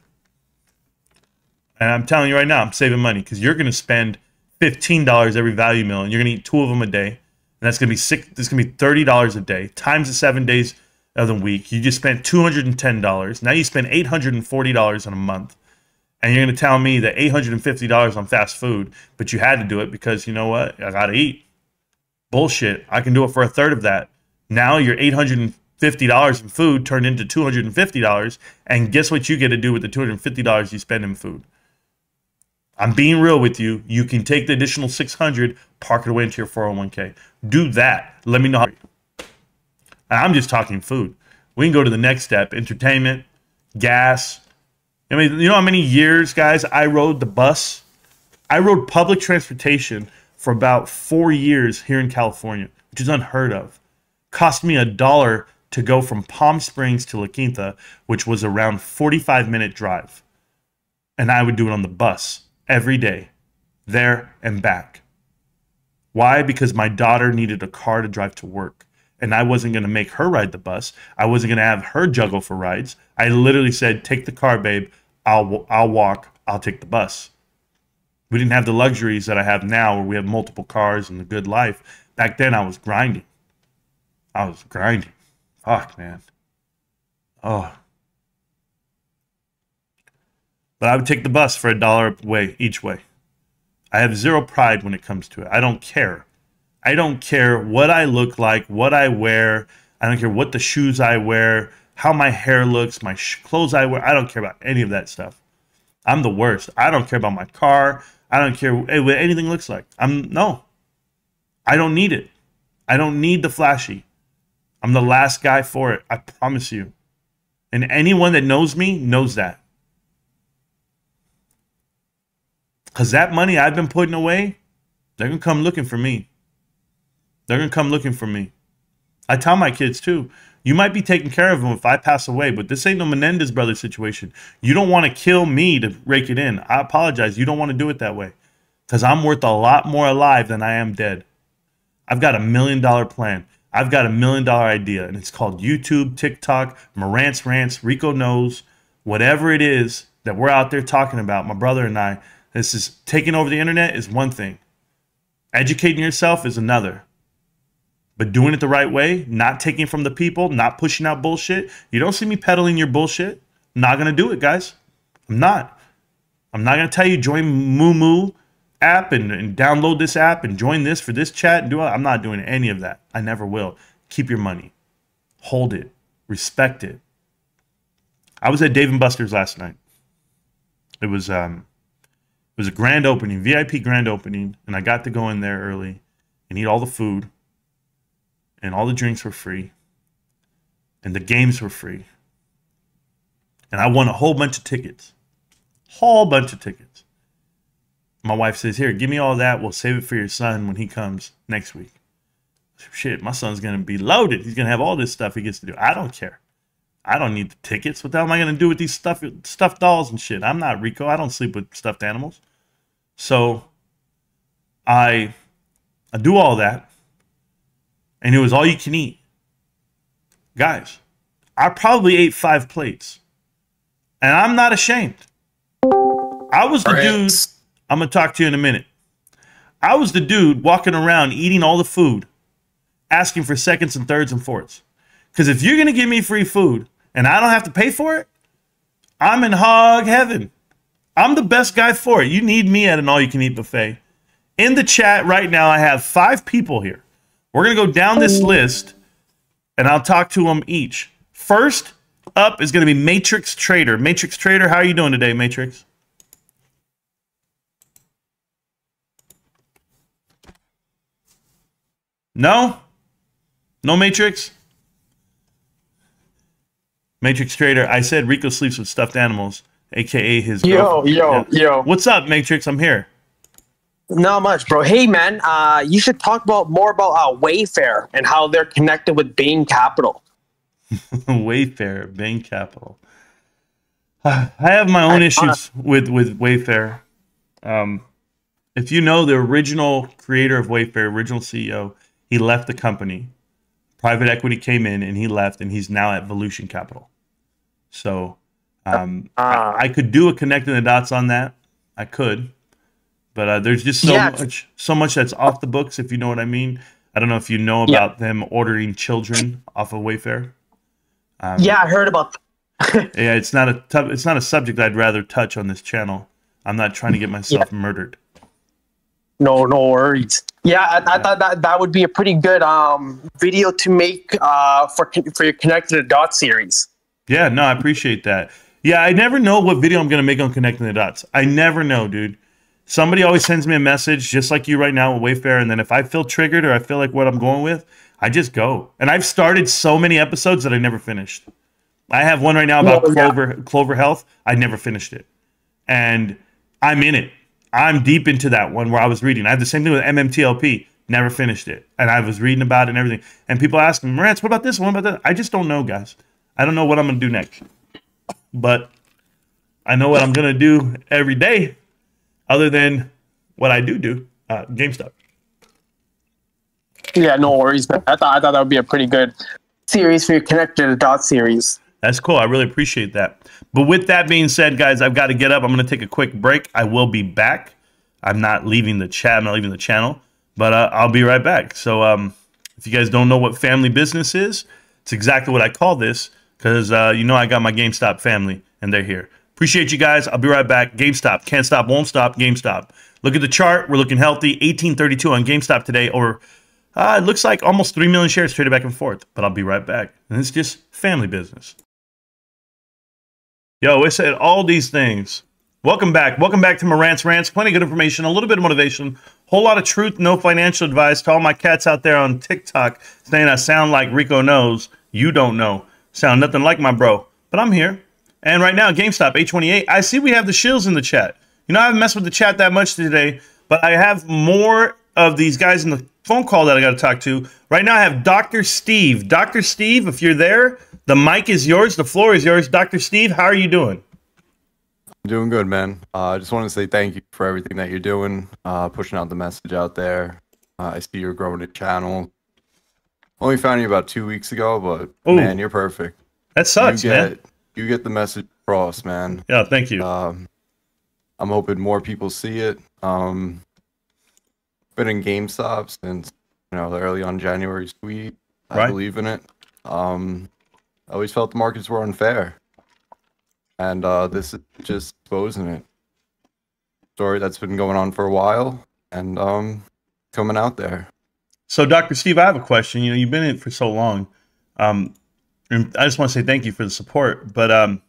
And I'm telling you right now, I'm saving money because you're going to spend $15 every value meal and you're going to eat two of them a day. And that's going to be six, this going to be $30 a day times the seven days of the week. You just spent $210. Now you spend $840 in a month. And you're going to tell me that $850 on fast food, but you had to do it because you know what? I got to eat. Bullshit. I can do it for a third of that. Now your $850 in food turned into $250. And guess what you get to do with the $250 you spend in food? I'm being real with you. You can take the additional 600, park it away into your 401k. Do that. Let me know how. I'm just talking food. We can go to the next step entertainment, gas. I mean, you know how many years, guys, I rode the bus? I rode public transportation for about four years here in California, which is unheard of. Cost me a dollar to go from Palm Springs to La Quinta, which was around 45 minute drive. And I would do it on the bus every day, there and back. Why? Because my daughter needed a car to drive to work. And I wasn't going to make her ride the bus. I wasn't going to have her juggle for rides. I literally said, "Take the car, babe. I'll I'll walk. I'll take the bus." We didn't have the luxuries that I have now, where we have multiple cars and a good life. Back then, I was grinding. I was grinding. Fuck, man. Oh. But I would take the bus for a dollar way each way. I have zero pride when it comes to it. I don't care. I don't care what I look like, what I wear. I don't care what the shoes I wear, how my hair looks, my sh- clothes I wear. I don't care about any of that stuff. I'm the worst. I don't care about my car. I don't care what anything looks like. I'm no. I don't need it. I don't need the flashy. I'm the last guy for it. I promise you. And anyone that knows me knows that. Because that money I've been putting away, they're going to come looking for me. They're going to come looking for me. I tell my kids too, you might be taking care of them if I pass away, but this ain't no Menendez brother situation. You don't want to kill me to rake it in. I apologize. You don't want to do it that way because I'm worth a lot more alive than I am dead. I've got a million dollar plan. I've got a million dollar idea, and it's called YouTube, TikTok, Marantz Rantz, Rico Knows, whatever it is that we're out there talking about, my brother and I. This is taking over the internet is one thing, educating yourself is another but doing it the right way, not taking from the people, not pushing out bullshit. You don't see me peddling your bullshit. I'm not gonna do it, guys. I'm not. I'm not gonna tell you join moomoo app and, and download this app and join this for this chat and do it. I'm not doing any of that. I never will. Keep your money. Hold it. Respect it. I was at Dave and Buster's last night. It was um it was a grand opening, VIP grand opening, and I got to go in there early and eat all the food and all the drinks were free and the games were free. And I won a whole bunch of tickets. Whole bunch of tickets. My wife says, Here, give me all that. We'll save it for your son when he comes next week. Shit, my son's going to be loaded. He's going to have all this stuff he gets to do. I don't care. I don't need the tickets. What the hell am I going to do with these stuff, stuffed dolls and shit? I'm not Rico. I don't sleep with stuffed animals. So I, I do all that and it was all you can eat. Guys, I probably ate five plates. And I'm not ashamed. I was the dude. I'm going to talk to you in a minute. I was the dude walking around eating all the food, asking for seconds and thirds and fourths. Because if you're going to give me free food and I don't have to pay for it, I'm in hog heaven. I'm the best guy for it. You need me at an all you can eat buffet. In the chat right now, I have five people here we're going to go down this oh. list and I'll talk to them each. First up is going to be Matrix Trader. Matrix Trader, how are you doing today, Matrix? No? No Matrix? Matrix Trader, I said Rico sleeps with stuffed animals, aka his Yo, girlfriend. yo, Yeah. yo. What's up, Matrix? I'm here. Not much, bro. Hey, man, uh, you should talk about more about uh, Wayfair and how they're connected with Bain Capital. Wayfair, Bain Capital. I have my own I- issues with with Wayfair. Um, if you know the original creator of Wayfair, original CEO, he left the company. Private equity came in and he left, and he's now at Volution Capital. So um, Ah. I, I could do a connecting the dots on that. I could, but uh, there's just so Yeah. much, so much that's off the books. If you know what I mean. I don't know if you know Yeah. about them ordering children off of Wayfair. Um, yeah, I heard about. yeah, it's not a tu- it's not a subject I'd rather touch on this channel. I'm not trying to get myself murdered. No, no worries. Yeah, I, I thought that that would be a pretty good um video to make uh for for your connected the dots series. Yeah, no, I appreciate that. Yeah, I never know what video I'm gonna make on connecting the dots. I never know, dude. Somebody always sends me a message, just like you right now with Wayfair, and then if I feel triggered or I feel like what I'm going with, I just go. And I've started so many episodes that I never finished. I have one right now about yeah. Clover Clover Health. I never finished it, and I'm in it. I'm deep into that one where I was reading. I had the same thing with MMTLP. Never finished it, and I was reading about it and everything. And people ask me, Marantz, what about this? What about that? I just don't know, guys. I don't know what I'm gonna do next, but I know what I'm gonna do every day, other than what I do do. Uh, GameStop. Yeah, no worries, man. I thought I thought that would be a pretty good series for your connected the dot series. That's cool. I really appreciate that. But with that being said, guys, I've got to get up. I'm going to take a quick break. I will be back. I'm not leaving the chat. I'm not leaving the channel, but uh, I'll be right back. So um, if you guys don't know what family business is, it's exactly what I call this because uh, you know I got my GameStop family and they're here. Appreciate you guys. I'll be right back. GameStop. Can't stop, won't stop. GameStop. Look at the chart. We're looking healthy. 1832 on GameStop today, or uh, it looks like almost 3 million shares traded back and forth. But I'll be right back. And it's just family business. Yo, I said all these things. Welcome back. Welcome back to Marantz Rantz. Plenty of good information, a little bit of motivation, whole lot of truth, no financial advice. To all my cats out there on TikTok saying I sound like Rico knows, you don't know. Sound nothing like my bro. But I'm here. And right now, GameStop, A28. I see we have the shills in the chat. You know, I haven't messed with the chat that much today, but I have more of these guys in the phone call that I got to talk to. Right now, I have Dr. Steve. Dr. Steve, if you're there, the mic is yours. The floor is yours. Dr. Steve, how are you doing? I'm doing good, man. Uh, I just want to say thank you for everything that you're doing, uh, pushing out the message out there. Uh, I see you're growing the channel. Only found you about two weeks ago, but Ooh, man, you're perfect. That sucks, you get, man. You get the message across, man. Yeah, thank you. Um, I'm hoping more people see it. Um, been in GameStop since you know the early on January sweep. I right. believe in it. Um, I always felt the markets were unfair, and uh, this is just exposing it. Story that's been going on for a while, and um, coming out there. So, Dr. Steve, I have a question. You know, you've been in it for so long. Um, I just want to say thank you for the support. But um,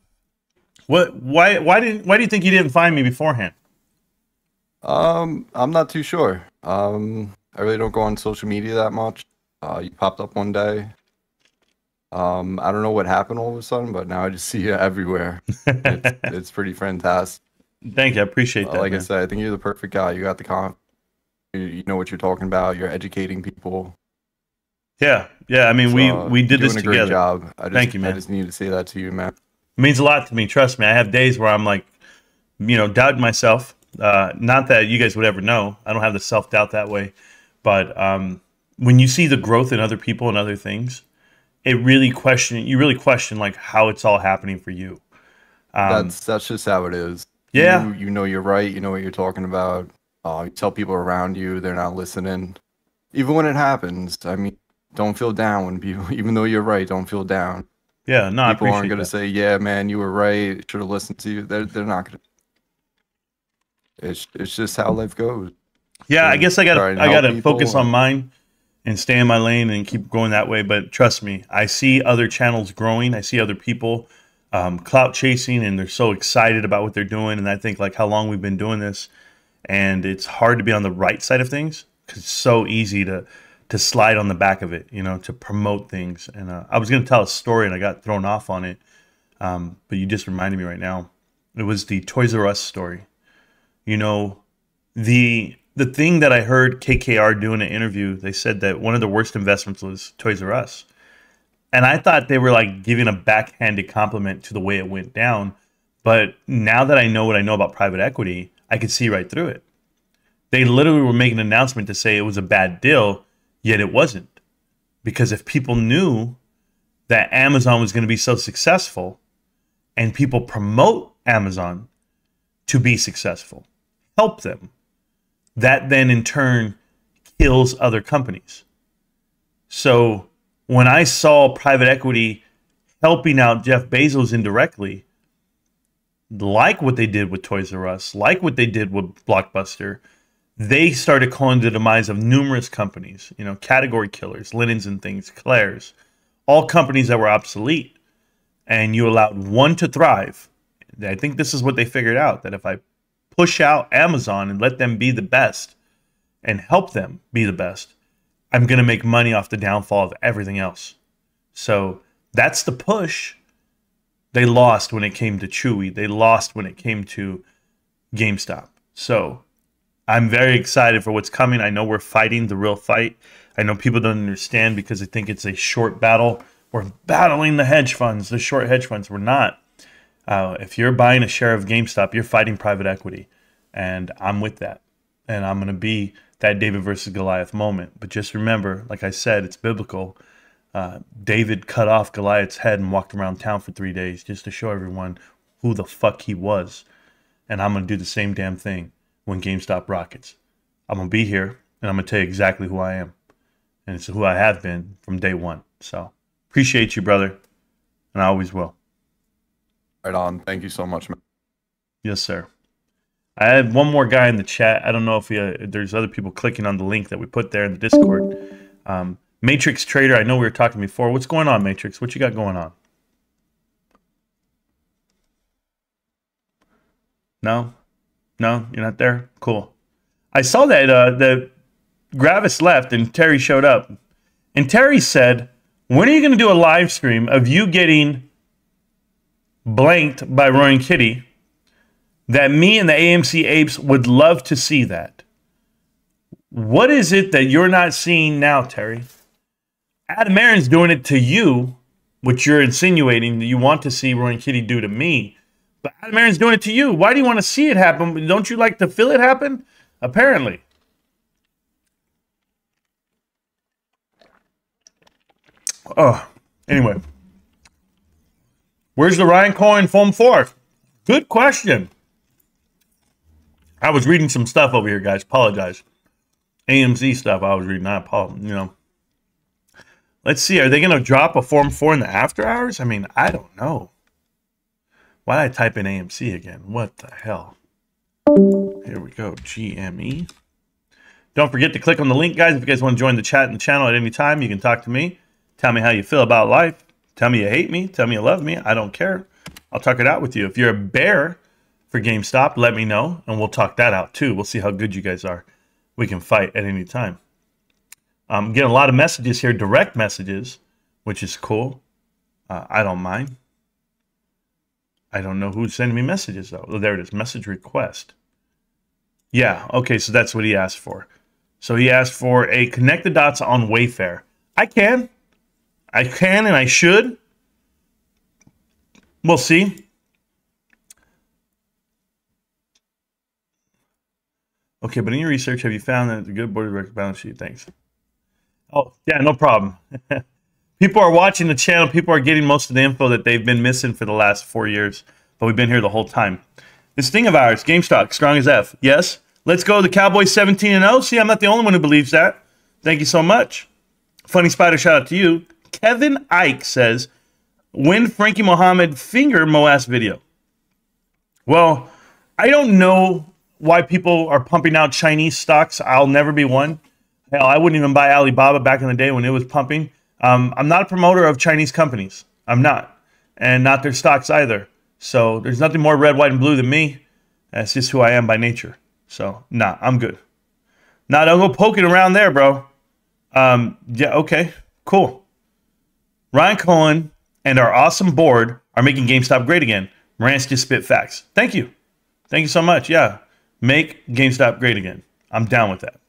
what? Why? Why didn't? Why do you think you didn't find me beforehand? Um, I'm not too sure. Um, I really don't go on social media that much. Uh, you popped up one day. Um, I don't know what happened all of a sudden, but now I just see you everywhere. it's, it's pretty fantastic. Thank you. I appreciate uh, that. like man. I said, I think you're the perfect guy. You got the con. You, you know what you're talking about. You're educating people. Yeah, yeah. I mean, so, we we did this together. Great job. I just, Thank you, man. I just need to say that to you, man. It means a lot to me. Trust me. I have days where I'm like, you know, doubting myself. Uh, not that you guys would ever know. I don't have the self doubt that way, but um, when you see the growth in other people and other things, it really question. You really question like how it's all happening for you. Um, that's that's just how it is. Yeah, you, you know you're right. You know what you're talking about. Uh, you tell people around you they're not listening. Even when it happens, I mean, don't feel down when people, even though you're right, don't feel down. Yeah, no, people aren't gonna that. say, "Yeah, man, you were right. Should have listened to you." They're they're not gonna. It's it's just how life goes. Yeah, I guess I got I got to focus on mine and stay in my lane and keep going that way. But trust me, I see other channels growing. I see other people um, clout chasing, and they're so excited about what they're doing. And I think like how long we've been doing this, and it's hard to be on the right side of things because it's so easy to to slide on the back of it, you know, to promote things. And uh, I was going to tell a story, and I got thrown off on it. Um, but you just reminded me right now. It was the Toys R Us story. You know, the the thing that I heard KKR do in an interview, they said that one of the worst investments was Toys R Us. And I thought they were like giving a backhanded compliment to the way it went down. But now that I know what I know about private equity, I could see right through it. They literally were making an announcement to say it was a bad deal, yet it wasn't. Because if people knew that Amazon was going to be so successful and people promote Amazon to be successful, help them, that then in turn kills other companies. So when I saw private equity helping out Jeff Bezos indirectly, like what they did with Toys R Us, like what they did with Blockbuster, they started calling the demise of numerous companies, you know, category killers, linens and things, Claire's, all companies that were obsolete. And you allowed one to thrive. I think this is what they figured out that if I push out Amazon and let them be the best and help them be the best, I'm going to make money off the downfall of everything else. So that's the push. They lost when it came to Chewy. They lost when it came to GameStop. So I'm very excited for what's coming. I know we're fighting the real fight. I know people don't understand because they think it's a short battle. We're battling the hedge funds, the short hedge funds. We're not. Uh, if you're buying a share of GameStop, you're fighting private equity, and I'm with that. And I'm going to be that David versus Goliath moment. But just remember, like I said, it's biblical. Uh, David cut off Goliath's head and walked around town for three days just to show everyone who the fuck he was. And I'm going to do the same damn thing when GameStop rockets. I'm going to be here and I'm going to tell you exactly who I am. And it's who I have been from day one. So appreciate you, brother. And I always will. Right on. Thank you so much, man. Yes, sir. I have one more guy in the chat. I don't know if we, uh, there's other people clicking on the link that we put there in the Discord. Um, Matrix Trader, I know we were talking before. What's going on, Matrix? What you got going on? No? No? You're not there? Cool. I saw that uh, the Gravis left and Terry showed up. And Terry said, when are you going to do a live stream of you getting blanked by Roaring Kitty that me and the AMC apes would love to see that. What is it that you're not seeing now, Terry? Adam Aron's doing it to you, which you're insinuating that you want to see and Kitty do to me. But Adam Aron's doing it to you. Why do you want to see it happen? Don't you like to feel it happen? Apparently. Oh, anyway. Where's the Ryan Cohen Form 4? Good question. I was reading some stuff over here, guys. Apologize. AMZ stuff I was reading. I apologize. You know. Let's see. Are they going to drop a Form 4 in the after hours? I mean, I don't know. Why did I type in AMC again? What the hell? Here we go. GME. Don't forget to click on the link, guys. If you guys want to join the chat and the channel at any time, you can talk to me. Tell me how you feel about life. Tell me you hate me. Tell me you love me. I don't care. I'll talk it out with you. If you're a bear, for GameStop, let me know, and we'll talk that out too. We'll see how good you guys are. We can fight at any time. I'm getting a lot of messages here, direct messages, which is cool. Uh, I don't mind. I don't know who's sending me messages though. Oh, there it is, message request. Yeah, okay, so that's what he asked for. So he asked for a connect the dots on Wayfair. I can. I can and I should. We'll see. Okay, but in your research, have you found that the good board of balance sheet? Thanks. Oh, yeah, no problem. people are watching the channel. People are getting most of the info that they've been missing for the last four years, but we've been here the whole time. This thing of ours, GameStop, strong as F. Yes. Let's go. The Cowboys 17 and 0. See, I'm not the only one who believes that. Thank you so much. Funny Spider, shout out to you. Kevin Ike says, when Frankie Mohammed finger Moas video? Well, I don't know why people are pumping out Chinese stocks. I'll never be one. Hell, I wouldn't even buy Alibaba back in the day when it was pumping. Um, I'm not a promoter of Chinese companies. I'm not, and not their stocks either. So there's nothing more red, white, and blue than me. That's just who I am by nature. So nah, I'm good. Nah, don't go poking around there, bro. Um, yeah, okay, cool. Ryan Cohen and our awesome board are making GameStop great again. Marantz just spit facts. Thank you. Thank you so much. Yeah. Make GameStop great again. I'm down with that.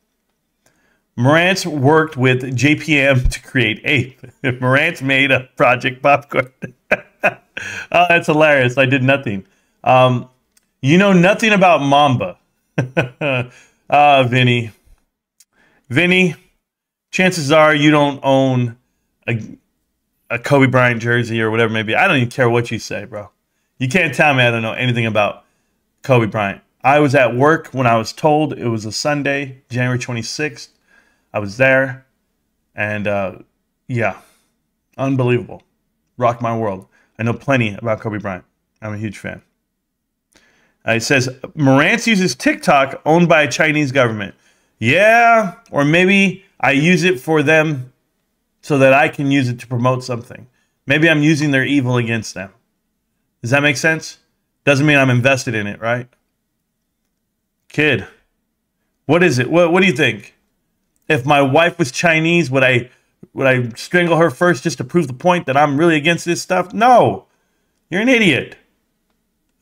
Marantz worked with JPM to create Ape. Marantz made a Project Popcorn. oh, that's hilarious. I did nothing. Um, you know nothing about Mamba. Uh, Vinny. Vinny, chances are you don't own a, a Kobe Bryant jersey or whatever maybe. I don't even care what you say, bro. You can't tell me I don't know anything about Kobe Bryant. I was at work when I was told it was a Sunday, January 26th. I was there, and uh, yeah, unbelievable. Rocked my world. I know plenty about Kobe Bryant. I'm a huge fan. Uh, it says Marantz uses TikTok owned by a Chinese government. Yeah, or maybe I use it for them so that I can use it to promote something. Maybe I'm using their evil against them. Does that make sense? Doesn't mean I'm invested in it, right? Kid, what is it? What, what do you think? If my wife was Chinese, would I would I strangle her first just to prove the point that I'm really against this stuff? No. You're an idiot.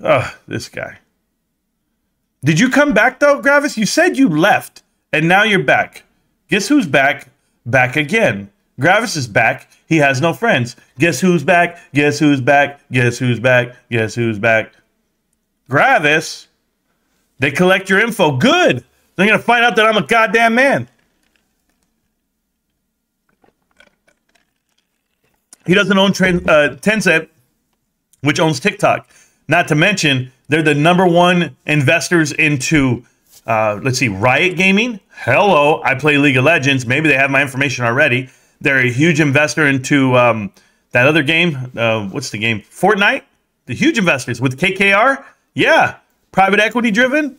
Ugh, this guy. Did you come back though, Gravis? You said you left, and now you're back. Guess who's back? Back again. Gravis is back. He has no friends. Guess who's back? Guess who's back? Guess who's back? Guess who's back? Gravis they collect your info. Good. They're gonna find out that I'm a goddamn man. He doesn't own trans, uh, Tencent, which owns TikTok. Not to mention, they're the number one investors into, uh, let's see, Riot Gaming. Hello, I play League of Legends. Maybe they have my information already. They're a huge investor into um, that other game. Uh, what's the game? Fortnite. The huge investors with KKR. Yeah, private equity driven.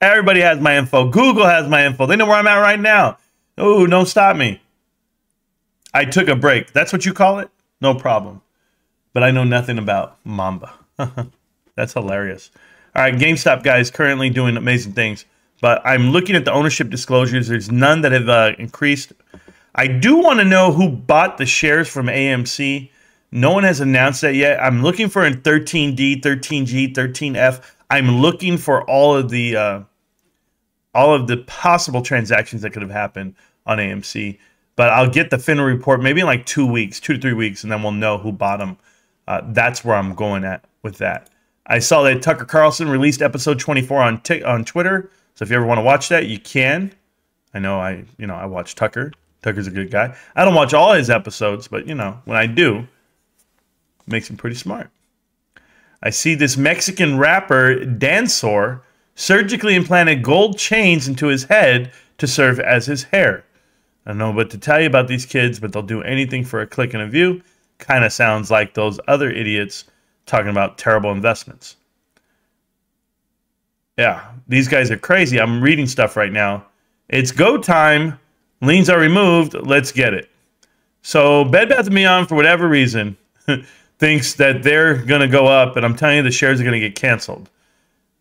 Everybody has my info. Google has my info. They know where I'm at right now. Oh, don't stop me. I took a break. That's what you call it? No problem. But I know nothing about Mamba. That's hilarious. All right, GameStop guys currently doing amazing things, but I'm looking at the ownership disclosures. There's none that have uh, increased. I do want to know who bought the shares from AMC. No one has announced that yet. I'm looking for in 13D, 13G, 13F. I'm looking for all of the uh, all of the possible transactions that could have happened on AMC. But I'll get the FINRA report maybe in like two weeks, two to three weeks, and then we'll know who bought them. Uh, that's where I'm going at with that. I saw that Tucker Carlson released episode 24 on t- on Twitter. So if you ever want to watch that, you can. I know I, you know, I watch Tucker. Tucker's a good guy. I don't watch all his episodes, but you know, when I do, makes him pretty smart. I see this Mexican rapper Dan Sur surgically implanted gold chains into his head to serve as his hair. I don't know what to tell you about these kids, but they'll do anything for a click and a view. Kind of sounds like those other idiots talking about terrible investments. Yeah, these guys are crazy. I'm reading stuff right now. It's go time. Liens are removed. Let's get it. So Bed Bath & Beyond, for whatever reason, thinks that they're going to go up, and I'm telling you, the shares are going to get canceled.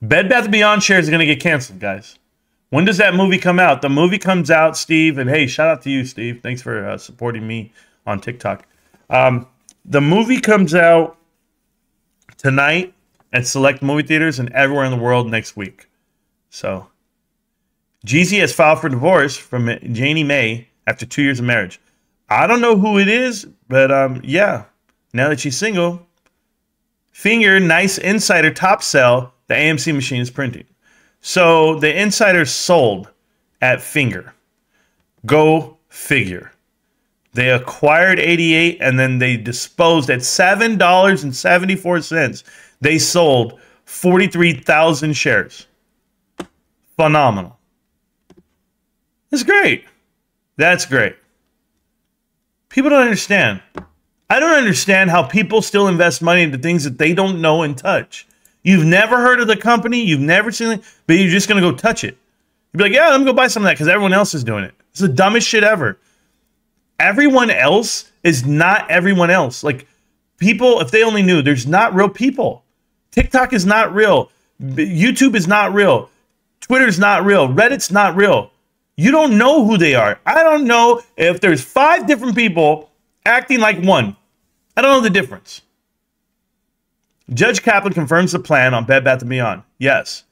Bed Bath & Beyond shares are going to get canceled, guys. When does that movie come out? The movie comes out, Steve, and hey, shout out to you, Steve. Thanks for uh, supporting me on TikTok. Um, the movie comes out tonight at select movie theaters and everywhere in the world next week. So, Jeezy has filed for divorce from Jeannie Mai after two years of marriage. I don't know who it is, but um, yeah, now that she's single, Finger, nice insider top sell, the AMC machine is printing. So the insiders sold at Finger. Go figure. They acquired 88 and then they disposed at $7.74. They sold 43,000 shares. Phenomenal. That's great. That's great. People don't understand. I don't understand how people still invest money into things that they don't know and touch. You've never heard of the company, you've never seen it, but you're just gonna go touch it. You'd be like, yeah, let me go buy some of that because everyone else is doing it. It's the dumbest shit ever. Everyone else is not everyone else. Like people, if they only knew, there's not real people. TikTok is not real. YouTube is not real. Twitter's not real. Reddit's not real. You don't know who they are. I don't know if there's five different people acting like one. I don't know the difference. Judge Kaplan confirms the plan on Bed Bath & Beyond. Yes.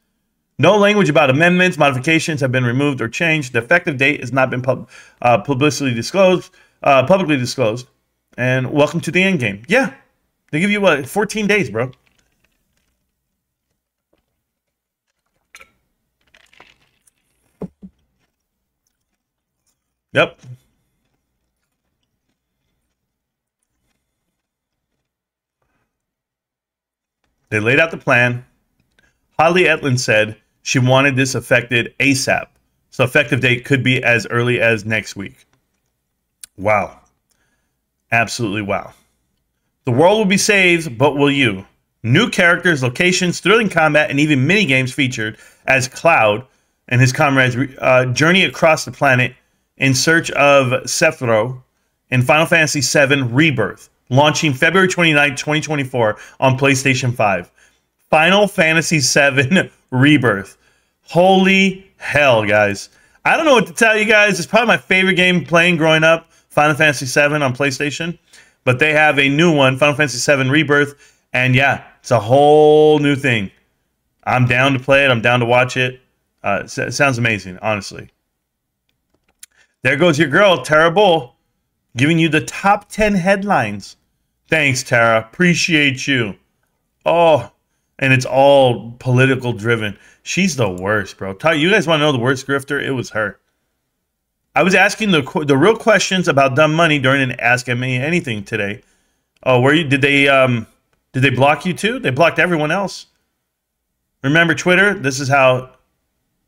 No language about amendments, modifications have been removed or changed. The effective date has not been pub- uh, publicly disclosed, uh, publicly disclosed. And welcome to the end game. Yeah, they give you what 14 days, bro. Yep. They laid out the plan. Holly Etlin said she wanted this affected ASAP. So effective date could be as early as next week. Wow. Absolutely wow. The world will be saved, but will you? New characters, locations, thrilling combat, and even mini games featured as Cloud and his comrades uh, journey across the planet in search of Sephiroth in Final Fantasy VII Rebirth launching February 29, 2024 on PlayStation 5. Final Fantasy VII Rebirth. Holy hell, guys. I don't know what to tell you guys. It's probably my favorite game playing growing up, Final Fantasy VII on PlayStation. But they have a new one, Final Fantasy VII Rebirth. And yeah, it's a whole new thing. I'm down to play it. I'm down to watch it. Uh, it sounds amazing, honestly. There goes your girl, Tara Bull, giving you the top 10 headlines Thanks, Tara. Appreciate you. Oh, and it's all political driven. She's the worst, bro. You guys want to know the worst grifter? It was her. I was asking the the real questions about dumb money during an Ask Me Anything today. Oh, where you did they um did they block you too? They blocked everyone else. Remember Twitter? This is how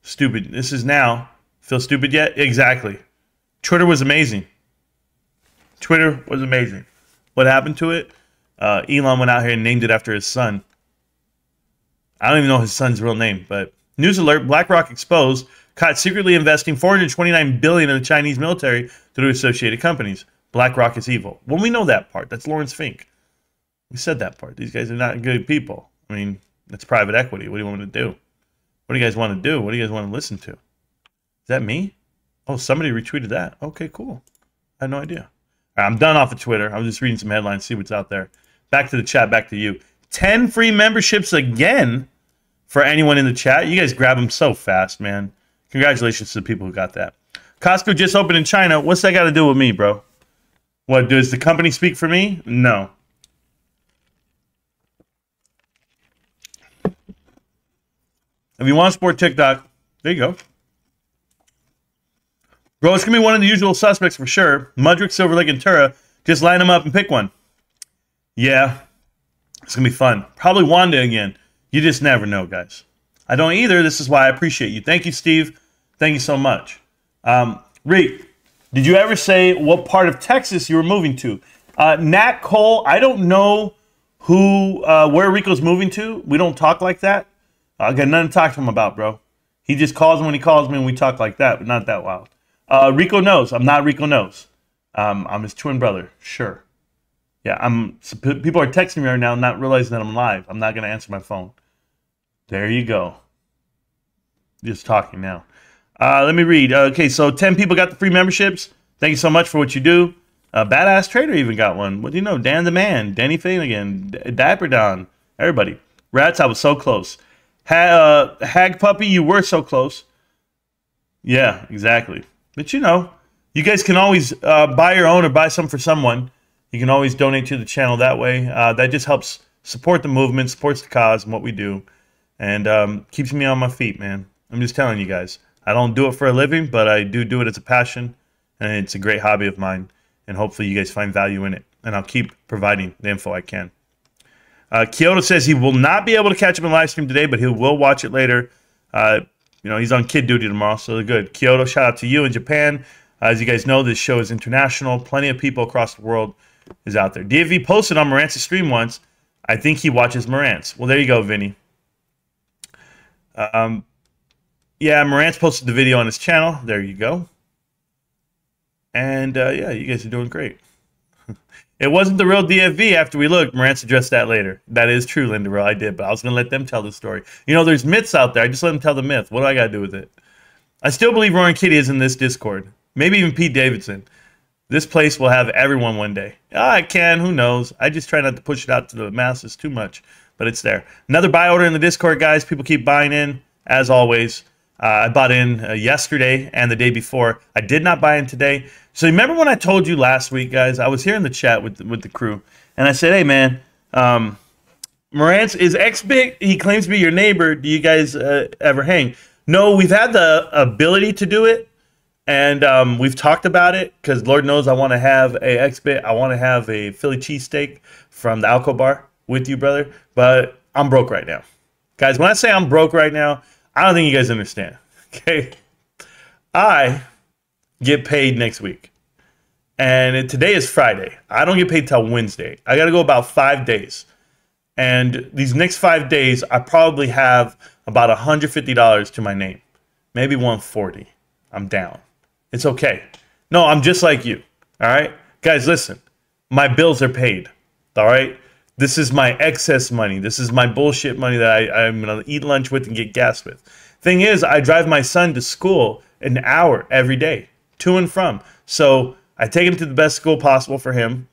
stupid this is now. Feel stupid yet? Exactly. Twitter was amazing. Twitter was amazing. What happened to it? Uh, Elon went out here and named it after his son. I don't even know his son's real name, but news alert: BlackRock exposed caught secretly investing 429 billion in the Chinese military through associated companies. BlackRock is evil. Well, we know that part. That's Lawrence Fink. We said that part. These guys are not good people. I mean, it's private equity. What do you want me to do? What do you guys want to do? What do you guys want to listen to? Is that me? Oh, somebody retweeted that. Okay, cool. I had no idea. I'm done off of Twitter. I'm just reading some headlines, see what's out there. Back to the chat, back to you. 10 free memberships again for anyone in the chat. You guys grab them so fast, man. Congratulations to the people who got that. Costco just opened in China. What's that got to do with me, bro? What, does the company speak for me? No. If you want to support TikTok, there you go. Bro, it's going to be one of the usual suspects for sure. Mudrick, Silver Lake, Antara. Just line them up and pick one. Yeah, it's going to be fun. Probably Wanda again. You just never know, guys. I don't either. This is why I appreciate you. Thank you, Steve. Thank you so much. Um, Reek, did you ever say what part of Texas you were moving to? Uh, Nat Cole, I don't know who, uh, where Rico's moving to. We don't talk like that. I got nothing to talk to him about, bro. He just calls me when he calls me and we talk like that, but not that wild. Uh, Rico knows. I'm not Rico knows. Um, I'm his twin brother. Sure. Yeah, I'm. People are texting me right now, not realizing that I'm live. I'm not gonna answer my phone. There you go. Just talking now. Uh, let me read. Uh, okay, so 10 people got the free memberships. Thank you so much for what you do. Uh, Badass Trader even got one. What do you know? Dan the Man, Danny Finnegan, D- Dapper Don, everybody. Rats, I was so close. Ha- uh, Hag Puppy, you were so close. Yeah, exactly. But you know, you guys can always uh, buy your own or buy some for someone. You can always donate to the channel that way. Uh, that just helps support the movement, supports the cause and what we do, and um, keeps me on my feet, man. I'm just telling you guys. I don't do it for a living, but I do do it as a passion, and it's a great hobby of mine. And hopefully, you guys find value in it. And I'll keep providing the info I can. Uh, Kyoto says he will not be able to catch up in live stream today, but he will watch it later. Uh, you know, he's on kid duty tomorrow, so good. Kyoto, shout out to you in Japan. As you guys know, this show is international. Plenty of people across the world is out there. DFV posted on Marantz's stream once. I think he watches Marantz. Well, there you go, Vinny. Um, yeah, Marantz posted the video on his channel. There you go. And uh, yeah, you guys are doing great. It wasn't the real DFV after we looked. Marantz addressed that later. That is true, Linda Rowe. I did, but I was going to let them tell the story. You know, there's myths out there. I just let them tell the myth. What do I got to do with it? I still believe Roaring Kitty is in this Discord. Maybe even Pete Davidson. This place will have everyone one day. Ah, I can. Who knows? I just try not to push it out to the masses too much, but it's there. Another buy order in the Discord, guys. People keep buying in, as always. Uh, I bought in uh, yesterday and the day before. I did not buy in today. So remember when I told you last week, guys? I was here in the chat with the, with the crew, and I said, "Hey, man, um, Marantz is X-Bit. He claims to be your neighbor. Do you guys uh, ever hang?" No, we've had the ability to do it, and um, we've talked about it because Lord knows I want to have a X-Bit. I want to have a Philly cheesesteak from the Alco Bar with you, brother. But I'm broke right now, guys. When I say I'm broke right now I don't think you guys understand. Okay. I get paid next week. And today is Friday. I don't get paid till Wednesday. I got to go about five days. And these next five days, I probably have about $150 to my name, maybe 140. I'm down. It's okay. No, I'm just like you. All right. Guys, listen, my bills are paid. All right. This is my excess money. This is my bullshit money that I, I'm going to eat lunch with and get gas with. Thing is, I drive my son to school an hour every day, to and from. So I take him to the best school possible for him,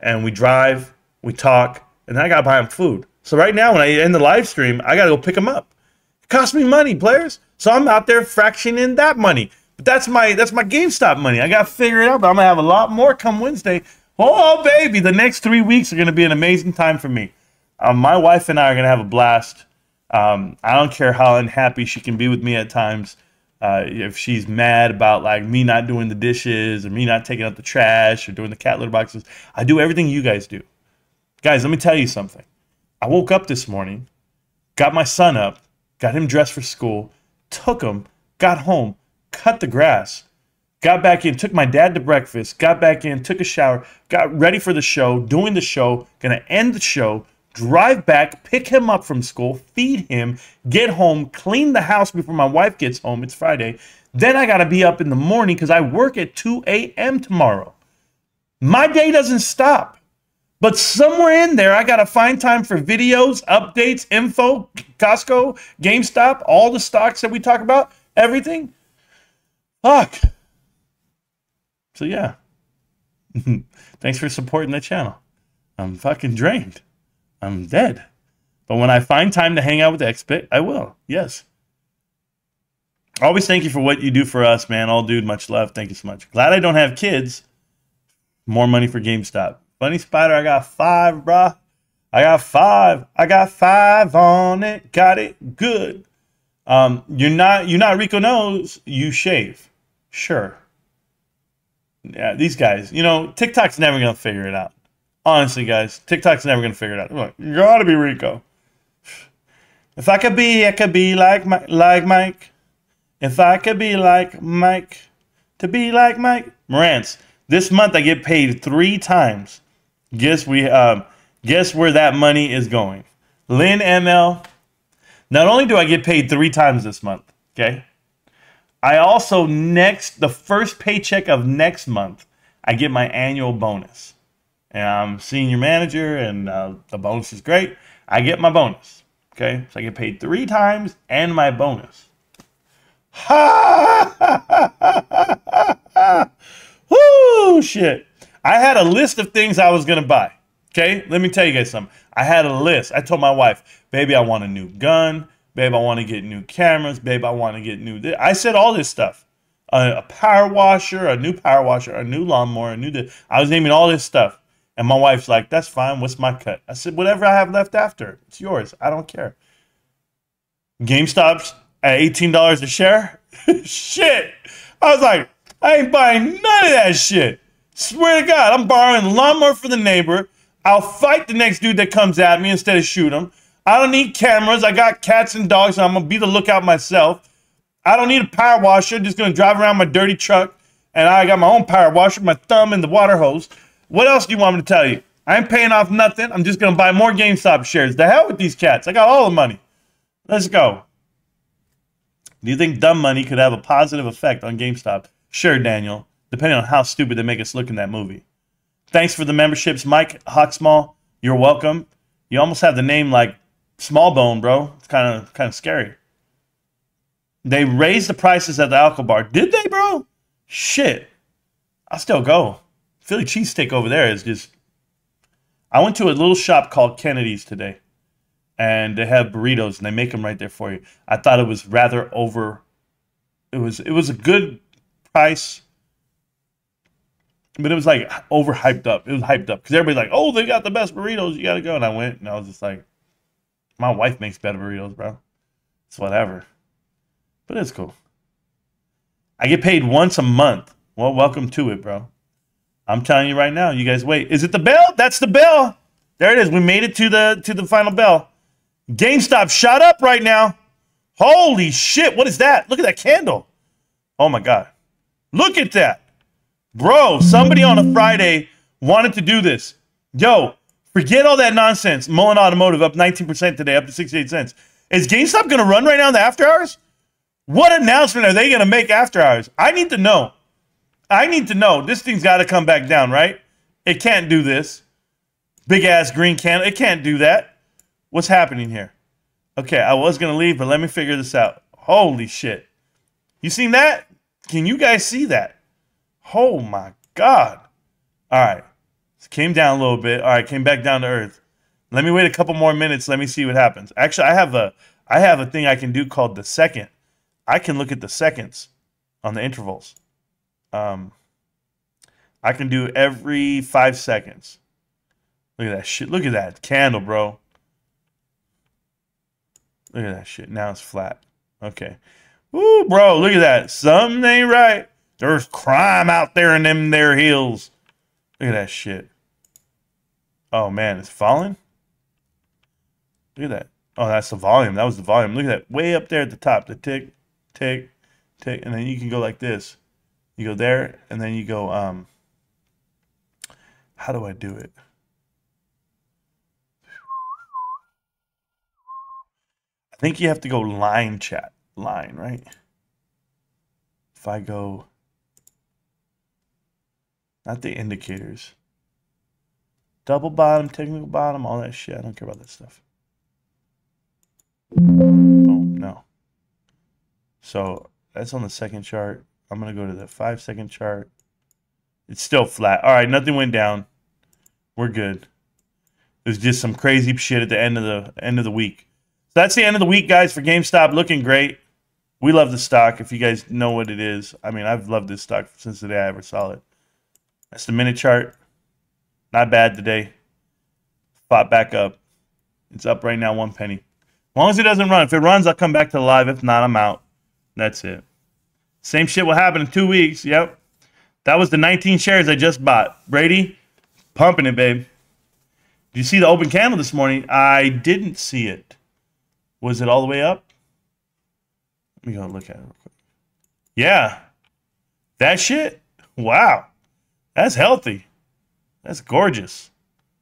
and we drive, we talk, and I got to buy him food. So right now, when I end the live stream, I got to go pick him up. It costs me money, players. So I'm out there fractioning that money. But that's my that's my GameStop money. I got to figure it out. But I'm gonna have a lot more come Wednesday Oh, baby, the next three weeks are going to be an amazing time for me. Um, my wife and I are gonna have a blast. Um, I don't care how unhappy she can be with me at times. Uh, if she's mad about like me not doing the dishes or me not taking out the trash or doing the cat litter boxes, I do everything you guys do. Guys, let me tell you something. I woke up this morning, got my son up, got him dressed for school, took him, got home, cut the grass, got back in, took my dad to breakfast, got back in, took a shower, got ready for the show, doing the show, gonna end the show, drive back, pick him up from school, feed him, get home, clean the house before my wife gets home. It's Friday. Then I got to be up in the morning because I work at 2 a.m. tomorrow. My day doesn't stop. But somewhere in there, I got to find time for videos, updates, info, Costco, GameStop, all the stocks that we talk about, everything. Fuck. So, yeah. Thanks for supporting the channel. I'm fucking drained. I'm dead. But when I find time to hang out with Expit, I will. Yes. Always thank you for what you do for us, man. All dude, much love. Thank you so much. Glad I don't have kids. More money for GameStop. Funny Spider, I got five, bruh. I got five. I got five on it. Got it good. Um, you're not you're not Rico knows you shave. Sure. Yeah, these guys, you know, TikTok's never gonna figure it out. Honestly, guys, TikTok's never gonna figure it out. Like, you gotta be Rico. If I could be, I could be like Mike, like Mike. If I could be like Mike, to be like Mike. Marantz, this month I get paid three times. Guess we um, guess where that money is going. Lynn ML. Not only do I get paid three times this month, okay, I also next the first paycheck of next month I get my annual bonus and I'm senior manager, and uh, the bonus is great. I get my bonus. Okay, so I get paid three times and my bonus. Ha! Whoo! Shit. I had a list of things I was gonna buy. Okay, let me tell you guys something. I had a list. I told my wife, "Baby, I want a new gun. Babe, I want to get new cameras. Babe, I want to get new." I said all this stuff. A, a, power washer, a new power washer, a new lawnmower, a new. I was naming all this stuff. And my wife's like, that's fine. What's my cut? I said, whatever I have left after. It's yours. I don't care. GameStop's at $18 a share? shit. I was like, I ain't buying none of that shit. Swear to God, I'm borrowing lawnmower for the neighbor. I'll fight the next dude that comes at me instead of shoot him. I don't need cameras. I got cats and dogs, and I'm gonna be the lookout myself. I don't need a power washer. Just gonna drive around my dirty truck, and I got my own power washer, my thumb in the water hose. What else do you want me to tell you? I ain't paying off nothing. I'm just to buy more GameStop shares. The hell with these cats. I got all the money. Let's go. Do you think dumb money could have a positive effect on GameStop? Sure, Daniel, depending on how stupid they make us look in that movie. Thanks for the memberships, Mike Hawksmall. You're welcome. You almost have the name like Smallbone, bro. It's kind of kind of scary. They raised the prices at the alcohol bar. Did they, bro? Shit. I'll still go. Philly cheesesteak over there is just. I went to a little shop called Kennedy's today, and they have burritos and they make them right there for you. I thought it was rather over. It was it was a good price, but it was like overhyped up. It was hyped up because everybody's like, "Oh, they got the best burritos. You got to go." And I went, and I was just like, "My wife makes better burritos, bro. It's whatever." But it's cool. I get paid once a month. Well, welcome to it, bro. I'm telling you right now. You guys wait. Is it the bell? That's the bell. There it is. We made it to the to the final bell. GameStop shot up right now. Holy shit! What is that? Look at that candle. Oh my god. Look at that. Bro, somebody on a Friday wanted to do this. Yo, forget all that nonsense. Mullen Automotive up 19% today, up to 68 cents. Is GameStop going to run right now in the after hours? What announcement are they going to make after hours? I need to know. I need to know. This thing's got to come back down, right? It can't do this. Big ass green candle. It can't do that. What's happening here? Okay, I was going to leave, but let me figure this out. Holy shit. You seen that? Can you guys see that? Oh my God. All right. Came down a little bit. All right, came back down to earth. Let me wait a couple more minutes. Let me see what happens. Actually, I have a I have a thing I can do called the second. I can look at the seconds on the intervals. Um, I can do every five seconds. Look at that shit. Look at that candle, bro. Look at that shit. Now it's flat. Okay. Ooh, bro, look at that. Something ain't right. There's crime out there in them there hills. Look at that shit. Oh man, it's falling. Look at that. Oh, that's the volume. That was the volume. Look at that. Way up there at the top. The tick, tick, tick. And then you can go like this. You go there, and then you go, um, how do I do it? I think you have to go line chat. Line, right? If I go, not the indicators. Double bottom, technical bottom, all that shit. I don't care about that stuff. Boom, no. So that's on the second chart. I'm going to go to the five second chart. It's still flat. All right, nothing went down. We're good. There's just some crazy shit at the end of the end of the week. So that's the end of the week, guys, for GameStop. Looking great. We love the stock. If you guys know what it is, I mean, I've loved this stock since the day I ever saw it. That's the minute chart. Not bad today. Fought back up. It's up right now, one penny. As long as it doesn't run. If it runs, I'll come back to live. If not, I'm out. That's it. Same shit will happen in two weeks. Yep. That was the 19 shares I just bought. Brady, pumping it, babe. Did you see the open candle this morning? I didn't see it. Was it all the way up? Let me go look at it real quick. Yeah. That shit? Wow. That's healthy. That's gorgeous.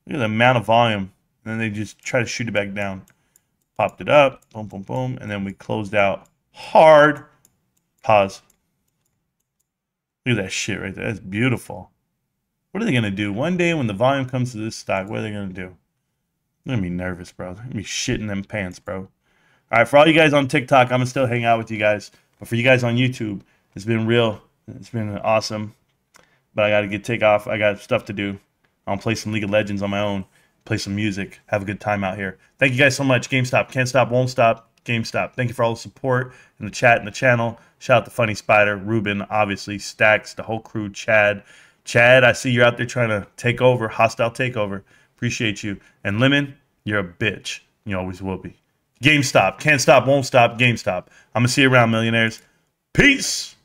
Look at the amount of volume. And then they just try to shoot it back down. Popped it up. Boom, boom, boom. And then we closed out hard. Pause. Look at that shit right there. That's beautiful. What are they going to do? One day when the volume comes to this stock, what are they going to do? I'm going to be nervous, bro. I'm going to be shitting them pants, bro. All right, for all you guys on TikTok, I'm going to still hang out with you guys. But for you guys on YouTube, it's been real. It's been awesome. But I got to get take off. I got stuff to do. I'll play some League of Legends on my own, play some music, have a good time out here. Thank you guys so much. GameStop. Can't stop, won't stop. GameStop. Thank you for all the support in the chat and the channel. Shout out to Funny Spider, Ruben, obviously, Stacks, the whole crew, Chad. Chad, I see you're out there trying to take over, hostile takeover. Appreciate you. And Lemon, you're a bitch. You always will be. GameStop. Can't stop, won't stop. GameStop. I'm going to see you around, millionaires. Peace.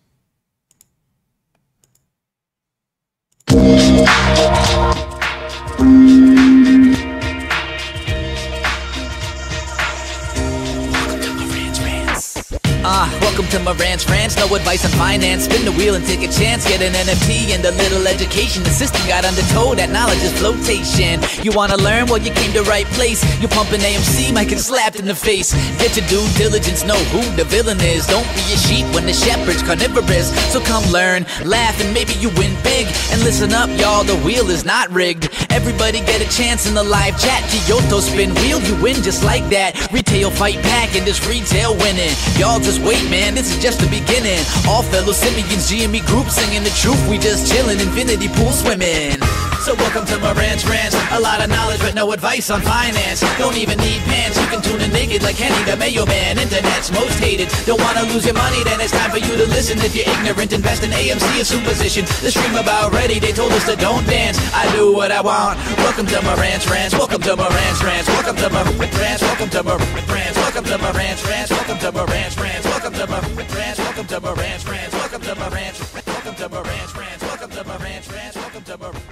Ah, welcome to my ranch ranch. No advice on finance. Spin the wheel and take a chance. Get an NFT and a little education. The system got undertow. That knowledge is flotation. You wanna learn? Well, you came to the right place. You're pumping AMC, might get slapped in the face. Get your due diligence. Know who the villain is. Don't be a sheep when the shepherd's carnivorous. So come learn, laugh, and maybe you win big. And listen up, y'all. The wheel is not rigged. Everybody get a chance in the live chat. Kyoto spin wheel, you win just like that. Retail fight back and this retail winning. Y'all just wait, man, this is just the beginning. All fellow simians, GME group singing the truth. We just chillin', infinity pool swimming. So welcome to my ranch ranch. A lot of knowledge, but no advice on finance. Don't even need pants. You can tune in naked like Henny, the mayo man. Internet's most hated. Don't wanna lose your money, then it's time for you to listen. If you're ignorant, invest in AMC or superstition. The stream about ready, they told us to don't dance. I do what I want. Welcome to my ranch ranch. Welcome to my ranch ranch. Welcome to my ranch. Welcome to my ranch. Welcome to my ranch ranch. Welcome to my ranch ranch. Welcome to my ranch. Welcome to my ranch ranch. Welcome to my ranch. Welcome to my ranch ranch. Welcome to my ranch ranch. Welcome to my